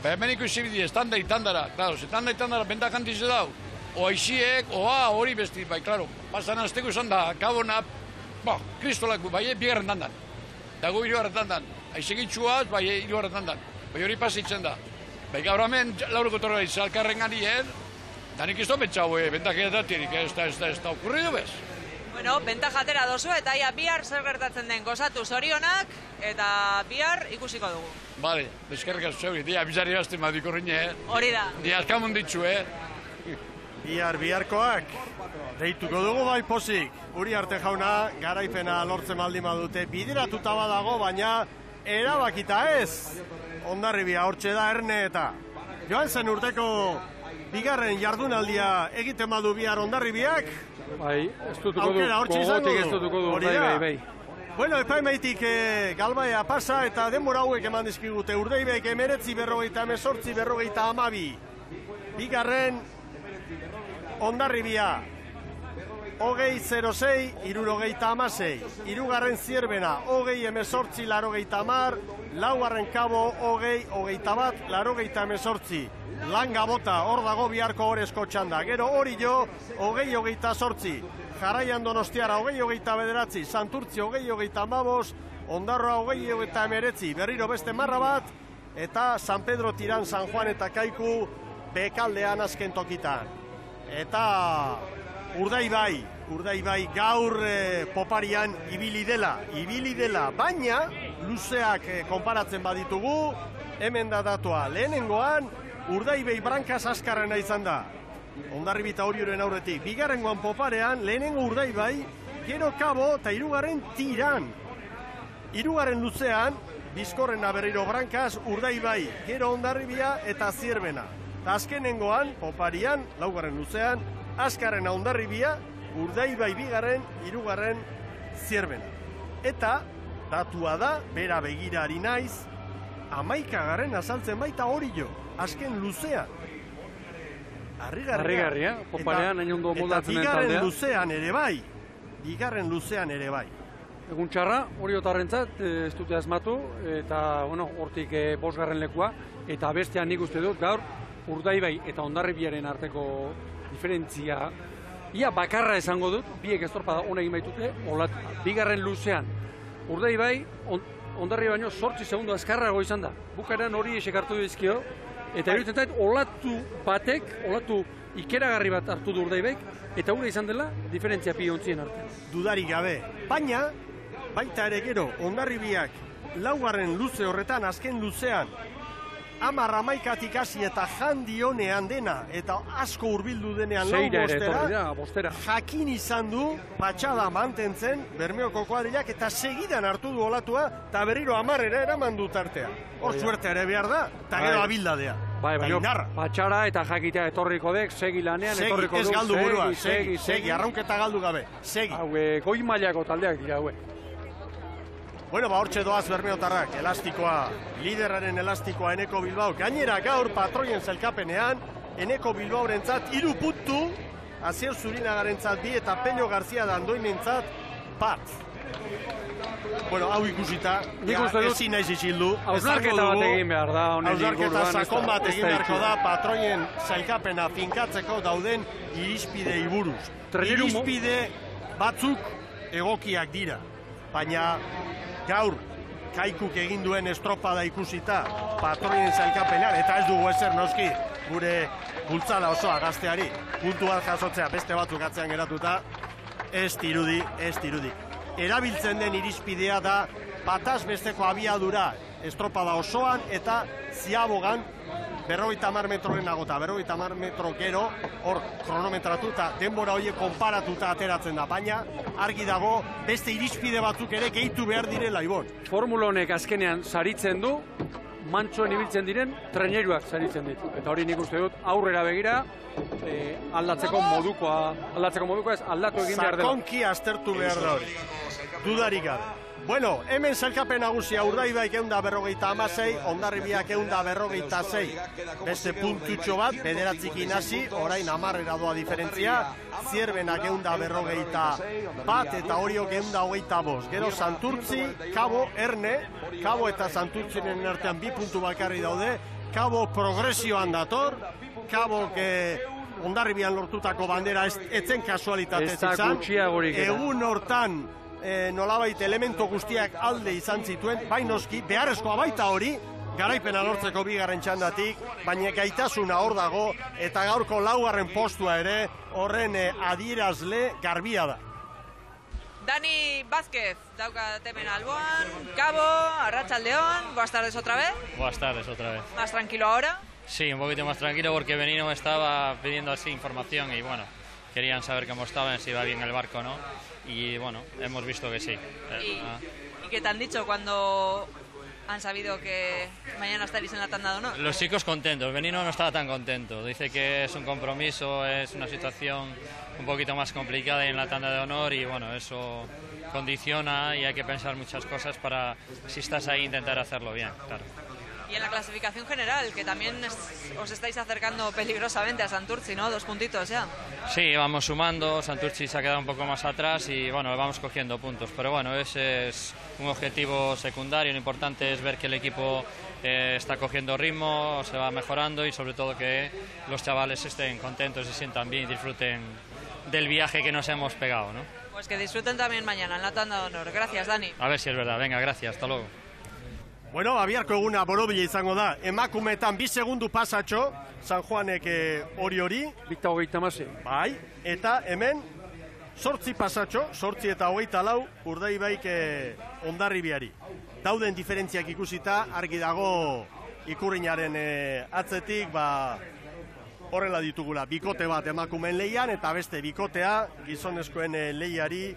Ba, hemen ikusi bidi, estanda itandara, claro, estanda itandara bentak handize dau. O aixiek, oa, hori besti, bai, claro, pasan azteko izan da, kabona, ba, kristolak, bai, bigarren dandan. Dago hiru hartan Aizek itxuaz, bai, hiru hartan dan. Bai, hori pasitzen da. Bai, gaur hemen, lauruko torra izalkarren ganien, da nik izto pentsau, eh, bentak edatirik, ez da, ez da, ez da, okurridu bez. Bueno, bentaja atera dozu eta ia bihar zer gertatzen den gozatu zorionak eta bihar ikusiko dugu. Bale, eskerrik asko zeuri, dia, bizarri bazten badiko rine, eh? Hori da. Dia, askamun ditzu, eh? Bihar biharkoak deituko dugu bai pozik. Uri arte jauna garaipena lortzen baldin badute bideratuta badago baina erabakita ez. Ondarribia hortxe da erne eta joan zen urteko bigarren jardunaldia egiten badu bihar ondarribiak. Bai, ez dutuko du, gogotik ez du. dutuko du, bai, bai, bai. Bueno, epaimaitik e, galbaia pasa eta denbora hauek eman dizkigute urdeibeek emeretzi berrogeita emezortzi berrogeita amabi. Bigarren ondarribia hogei 06 irurogeita amasei. Irugarren zierbena hogei emezortzi larogeita amar, laugarren kabo hogei hogeita bat larogeita emezortzi. Langa bota, hor dago biharko horezko txanda. Gero hori jo, hogei hogeita sortzi. Jarraian donostiara hogei hogeita bederatzi, Santurtzi hogei hogeita mabos, Ondarroa hogei hogeita emeretzi, berriro beste marra bat, eta San Pedro Tiran, San Juan eta Kaiku bekaldean azken tokitan. Eta urdai bai, urdai bai gaur eh, poparian ibili dela, ibili dela, baina luzeak eh, konparatzen baditugu, hemen da datua, lehenengoan urdai bai brankaz askarrena izan da. Ondarribita horioren aurretik, bigarrengoan poparean, lehenengo urdai bai, gero kabo eta hirugarren tiran. Hirugarren luzean, bizkorrena berriro brankaz, urdai bai, gero ondarribia eta zierbena. Ta azkenengoan, poparian, laugarren luzean, askarrena ondarribia, urdai bai bigarren, hirugarren zierbena. Eta, datua da, bera begirari naiz, amaikagarren azaltzen baita hori jo, azken luzean. Arrigarria. Harrigarria, poparean hain moldatzen Eta taldea. luzean ere bai, bigarren luzean ere bai. Egun txarra, hori otarrentzat, eh, ez dute asmatu, eta, bueno, hortik eh, bosgarren lekua, eta bestean nik uste dut, gaur, urdaibai eta ondarribiaren arteko diferentzia, ia bakarra esango dut, biek estorpada ona egin baitute, olat, bigarren luzean, urdaibai, on, ondarri baino sortzi segundo azkarrago izan da. Bukaeran hori esek hartu dizkio, eta iruditzen zait, olatu batek, olatu ikeragarri bat hartu du urdaibaik, eta hura izan dela, diferentzia piontzien artean. Dudarik gabe. Baina, baita ere gero, ondarribiak laugarren luze horretan, azken luzean, amar amaikatik hasi eta jandionean dena, eta asko hurbildu denean lau bostera, bostera. jakin izan du, patxada mantentzen, Bermeoko kuadrilak, eta segidan hartu du olatua, eta berriro amarrera eraman du tartea. Hor suerte ere behar da, eta gero Bai. abildadea. Bai, indarra. patxara eta jakitea etorriko dek, segi lanean, Segi, etorriko ez du, galdu burua, segi, segi, segi, arraunketa galdu gabe, segi. Haue, goi mailako taldeak dira, haue. Bueno, ba, hortxe doaz bermeotarrak, elastikoa, lideraren elastikoa Eneko Bilbao. Gainera gaur patroien zelkapenean, Eneko Bilbaorentzat hiru puntu, Azier Zurinagarentzat bi eta Peño Garzia dandoinentzat bat. Bueno, hau ikusita, ja, ezin naiz isildu. hausnarketa Esango bat egin behar da, honen Hausnarketa inguruan, sakon da- bat egin da beharko da patroien zailkapena finkatzeko dauden irizpidei buruz. Traineru mo- Irizpide batzuk egokiak dira, baina gaur kaikuk egin duen estropada ikusita patroien zailkapenean, eta ez dugu ezer noski gure bultzada osoa gazteari, puntu bat jasotzea beste batzuk atzean geratuta, ez dirudi, ez dirudi. Erabiltzen den irizpidea da bataz besteko abiadura estropada osoan eta ziabogan berrogeita mar metroren agota, berrogeita mar metro gero, hor kronometratu eta denbora horiek konparatuta ateratzen da, baina argi dago beste irizpide batzuk ere gehitu behar direla ibon. Formula honek azkenean saritzen du, mantsoen ibiltzen diren traineruak saritzen ditu. Eta hori nik uste dut aurrera begira eh, aldatzeko modukoa, aldatzeko modukoa ez aldatu egin behar dela. Sakonki aztertu behar da hori. Dudarik gabe. Bueno, hemen zelkapen nagusia urdaibaik eunda berrogeita amasei, ondarribiak eunda berrogeita zei. Beste puntutxo bat, bederatzik inasi, orain amarrera doa diferentzia, zierbenak eunda berrogeita bat eta horiok eunda hogeita bost. Gero Santurtzi, Kabo, Erne, Kabo eta Santurtzinen artean bi puntu bakarri daude, Kabo progresioan dator, Kabo que ondarribian lortutako bandera ez, etzen kasualitatez izan. Egun hortan e, nolabait elemento guztiak alde izan zituen, bainoski, beharrezkoa baita hori, garaipena lortzeko bigarren txandatik, baina gaitasuna hor dago, eta gaurko laugarren postua ere, horren e, adierazle garbia da. Dani Vázquez, dauka temen alboan, Cabo, Arrachaldeón, buenas tardes otra vez, Buenas tardes otra vez. más tranquilo ahora. Sí, un poquito más tranquilo porque Benino me estaba pidiendo así información y bueno, querían saber cómo estaban, si iba bien el barco no. Y bueno, hemos visto que sí. Eh, ah. ¿Y qué te han dicho cuando han sabido que mañana estaréis en la tanda de honor? Los chicos contentos, Benino no estaba tan contento. Dice que es un compromiso, es una situación un poquito más complicada en la tanda de honor y bueno, eso condiciona y hay que pensar muchas cosas para, si estás ahí, intentar hacerlo bien, claro. Y en la clasificación general, que también es- os estáis acercando peligrosamente a Santurci, ¿no? Dos puntitos ya. Sí, vamos sumando, Santurci se ha quedado un poco más atrás y bueno, vamos cogiendo puntos. Pero bueno, ese es un objetivo secundario, lo importante es ver que el equipo eh, está cogiendo ritmo, se va mejorando y sobre todo que los chavales estén contentos, se sientan bien y disfruten del viaje que nos hemos pegado, ¿no? Pues que disfruten también mañana en la tanda de honor. Gracias, Dani. A ver si es verdad, venga, gracias, hasta luego. Bueno, abiarko eguna borobila izango da. Emakumetan bi segundu pasatxo, San Juanek eh, hori hori. Bita hogeita mase. Bai, eta hemen sortzi pasatxo, sortzi eta hogeita lau, urdaibaik eh, ondarribiari. Dauden diferentziak ikusita, argi dago ikurriñaren eh, atzetik, ba, horrela ditugula, bikote bat emakumeen leian, eta beste bikotea gizonezkoen eh, leiari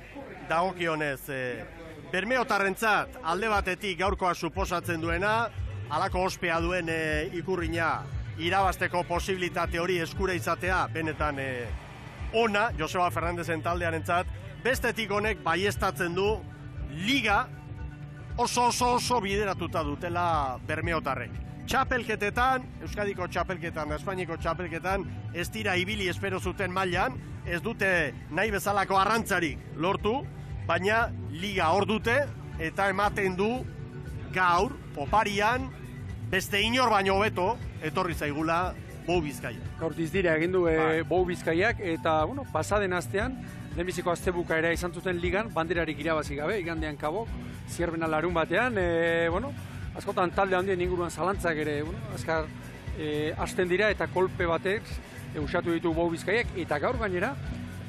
dagokionez. Eh, Bermeotarrentzat alde batetik gaurkoa suposatzen duena, halako ospea duen e, ikurriña irabasteko posibilitate hori eskura izatea benetan e, ona, Joseba Fernandezen taldearentzat, bestetik honek baiestatzen du liga oso oso oso bideratuta dutela Bermeotarrek. Txapelketetan, Euskadiko txapelketan, Espainiko txapelketan, ez dira ibili espero zuten mailan, ez dute nahi bezalako arrantzarik lortu, baina liga hor dute eta ematen du gaur, poparian, beste inor baino hobeto etorri zaigula Bou Bizkaia. Gaur dira egin du e, Bou Bizkaiak eta bueno, pasaden astean lehenbiziko astebuka ere izan zuten ligan banderarik irabazi gabe igandean kabo zierbena larun batean e, bueno, askotan talde handien inguruan zalantzak ere bueno, azkar e, hasten dira eta kolpe batek e, usatu ditu Bou Bizkaiak eta gaur gainera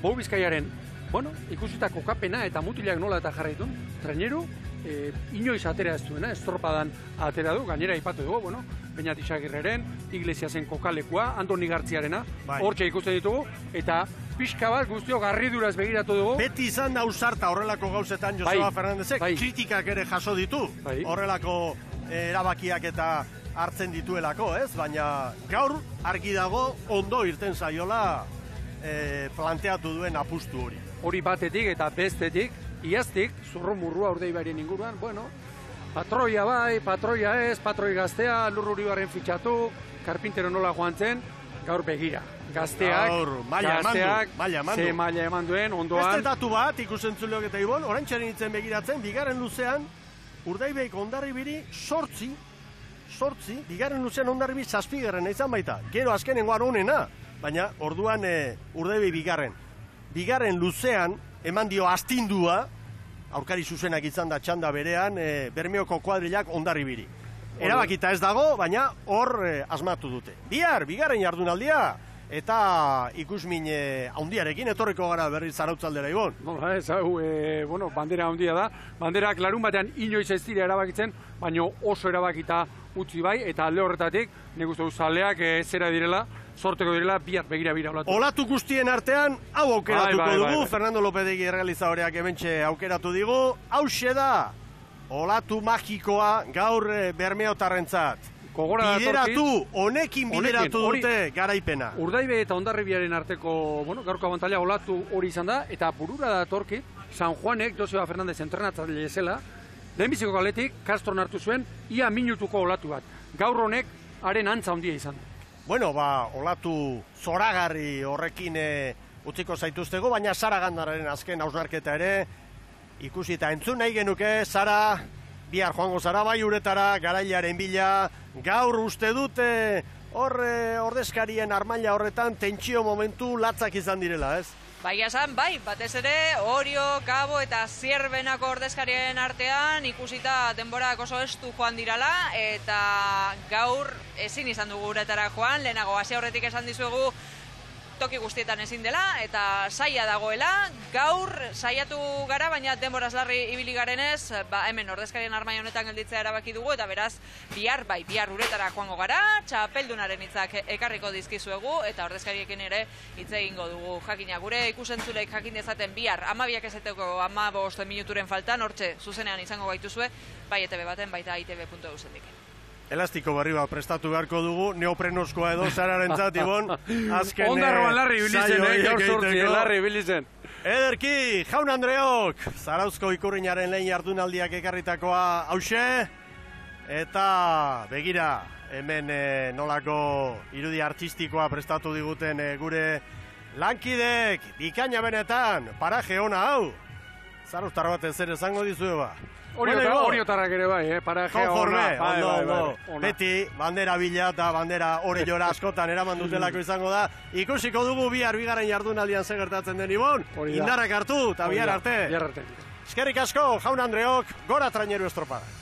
Bou Bizkaiaren bueno, ikusita kokapena eta mutilak nola eta jarraitun, treneru, e, inoiz atera ez duena, estropadan atera du, gainera ipatu dugu, bueno, Beñat Isagirreren, Iglesiasen kokalekua, Antoni Gartziarena, Bai. hortxe ikusten ditugu, eta pixka bat guztio garriduraz begiratu dugu. Beti izan da usarta horrelako gauzetan Joseba Bai, Fernandezek, bai. kritikak ere jaso ditu, horrelako eh, erabakiak eta hartzen dituelako, ez? Baina gaur argi dago ondo irten zaiola e, planteatu duen apustu hori. Hori batetik eta bestetik, iaztik, zurru murrua urdeibarien inguruan, bueno, patroia bai, patroia ez, patroi gaztea, lurruri barren fitxatu, karpintero nola joan zen, gaur begira. Gazteak, Gaur, maila gazteak, maila eman du. ze maila eman duen, ondoan. Beste datu bat, ikusentzuleok eta ibon, orantxaren itzen begiratzen, bigarren luzean, urdaibeik ondarribiri sortzi, sortzi, bigarren luzean ondarribi zazpigarren izan baita. Gero azkenengoan onena, baina orduan e, urdaibeik bigarren. Bigarren luzean, eman dio astindua, aurkari zuzenak izan da txanda berean, e, Bermeoko kuadrilak ondarribiri. Erabakita ez dago, baina hor e, asmatu dute. Bihar, bigarren jardunaldia, eta ikusmin e, handiarekin etorriko gara berriz zarautzaldera ibon. Nola ez, hau, e, bueno, bandera handia da. Banderak larun batean inoiz ez dira erabakitzen, baino oso erabakita utzi bai, eta alde horretatik, nik uste zaleak e, zera direla, sorteko direla, bihar begira bira olatu. Olatu guztien artean, hau aukeratuko Bai, bai, dugu, bai. Fernando Lopedegi errealizadoreak hementxe aukeratu digu, hauxe da, olatu magikoa gaur e, bermeotarrentzat. Gogora Bideratu, honekin bideratu hori- dute garaipena. Urdaibe eta Ondarribiaren arteko, bueno, gaurko abantaila olatu hori izan da, eta burura datorkit, San Juanek, Joseba Fernandez entrenatzaile zela, lehenbiziko kaletik, Castron hartu zuen, ia minutuko olatu bat. Gaur honek, haren antza handia izan da. Bueno, ba, olatu zoragarri horrekin e, utziko zaituztego, baina Sara Gandararen azken hausnarketa ere ikusi eta entzun nahi genuke, Sara, bihar joango zara bai uretara, garailaren bila, gaur uste dute hor ordezkarien armaila horretan tentsio momentu latzak izan direla, ez? Bai, esan, bai, batez ere, Orio, Kabo eta Zierbenako ordezkarien artean ikusita denborak oso estu joan dirala eta gaur ezin izan dugu uretara joan, lehenago hasi aurretik esan dizuegu toki guztietan ezin dela eta saia dagoela. Gaur saiatu gara, baina denboraz larri ibili garenez, ba, hemen ordezkarien armaia honetan gelditzea erabaki dugu eta beraz bihar bai, bihar uretara joango gara, txapeldunaren hitzak ekarriko dizkizuegu eta ordezkariekin ere hitz egingo dugu jakina. Gure ikusentzulek jakin dezaten bihar amabiak ezeteko ama minuturen faltan, hortxe zuzenean izango gaituzue, bai ETV baten, baita ITV.eu zendik. Elastiko berri bat prestatu beharko dugu, neoprenoskoa edo zararen Ibon, azken... Ondarroan larri eh, gaur sortzi, egiteko. larri ibili zen. Ederki, jaun Andreok, Zarauzko ikurriñaren lehen jardunaldiak ekarritakoa hause, eta begira, hemen eh, nolako irudi artistikoa prestatu diguten eh, gure lankidek, bikaina benetan, paraje ona hau. Zarauztar bat zer esango dizue ba. Oriota, oriotarrak ere bai, eh? Para Konforme, bai, ondo, bai, ondo. bai, ona. Beti, bandera bila eta bandera ore jora askotan eraman dutelako izango da. Ikusiko dugu bihar bigarren jardunaldian ze gertatzen den Ibon. Hori da. Indarrak hartu eta Hori bihar arte. Bihar arte. Eskerrik asko, jaun Andreok, gora traineru estropada.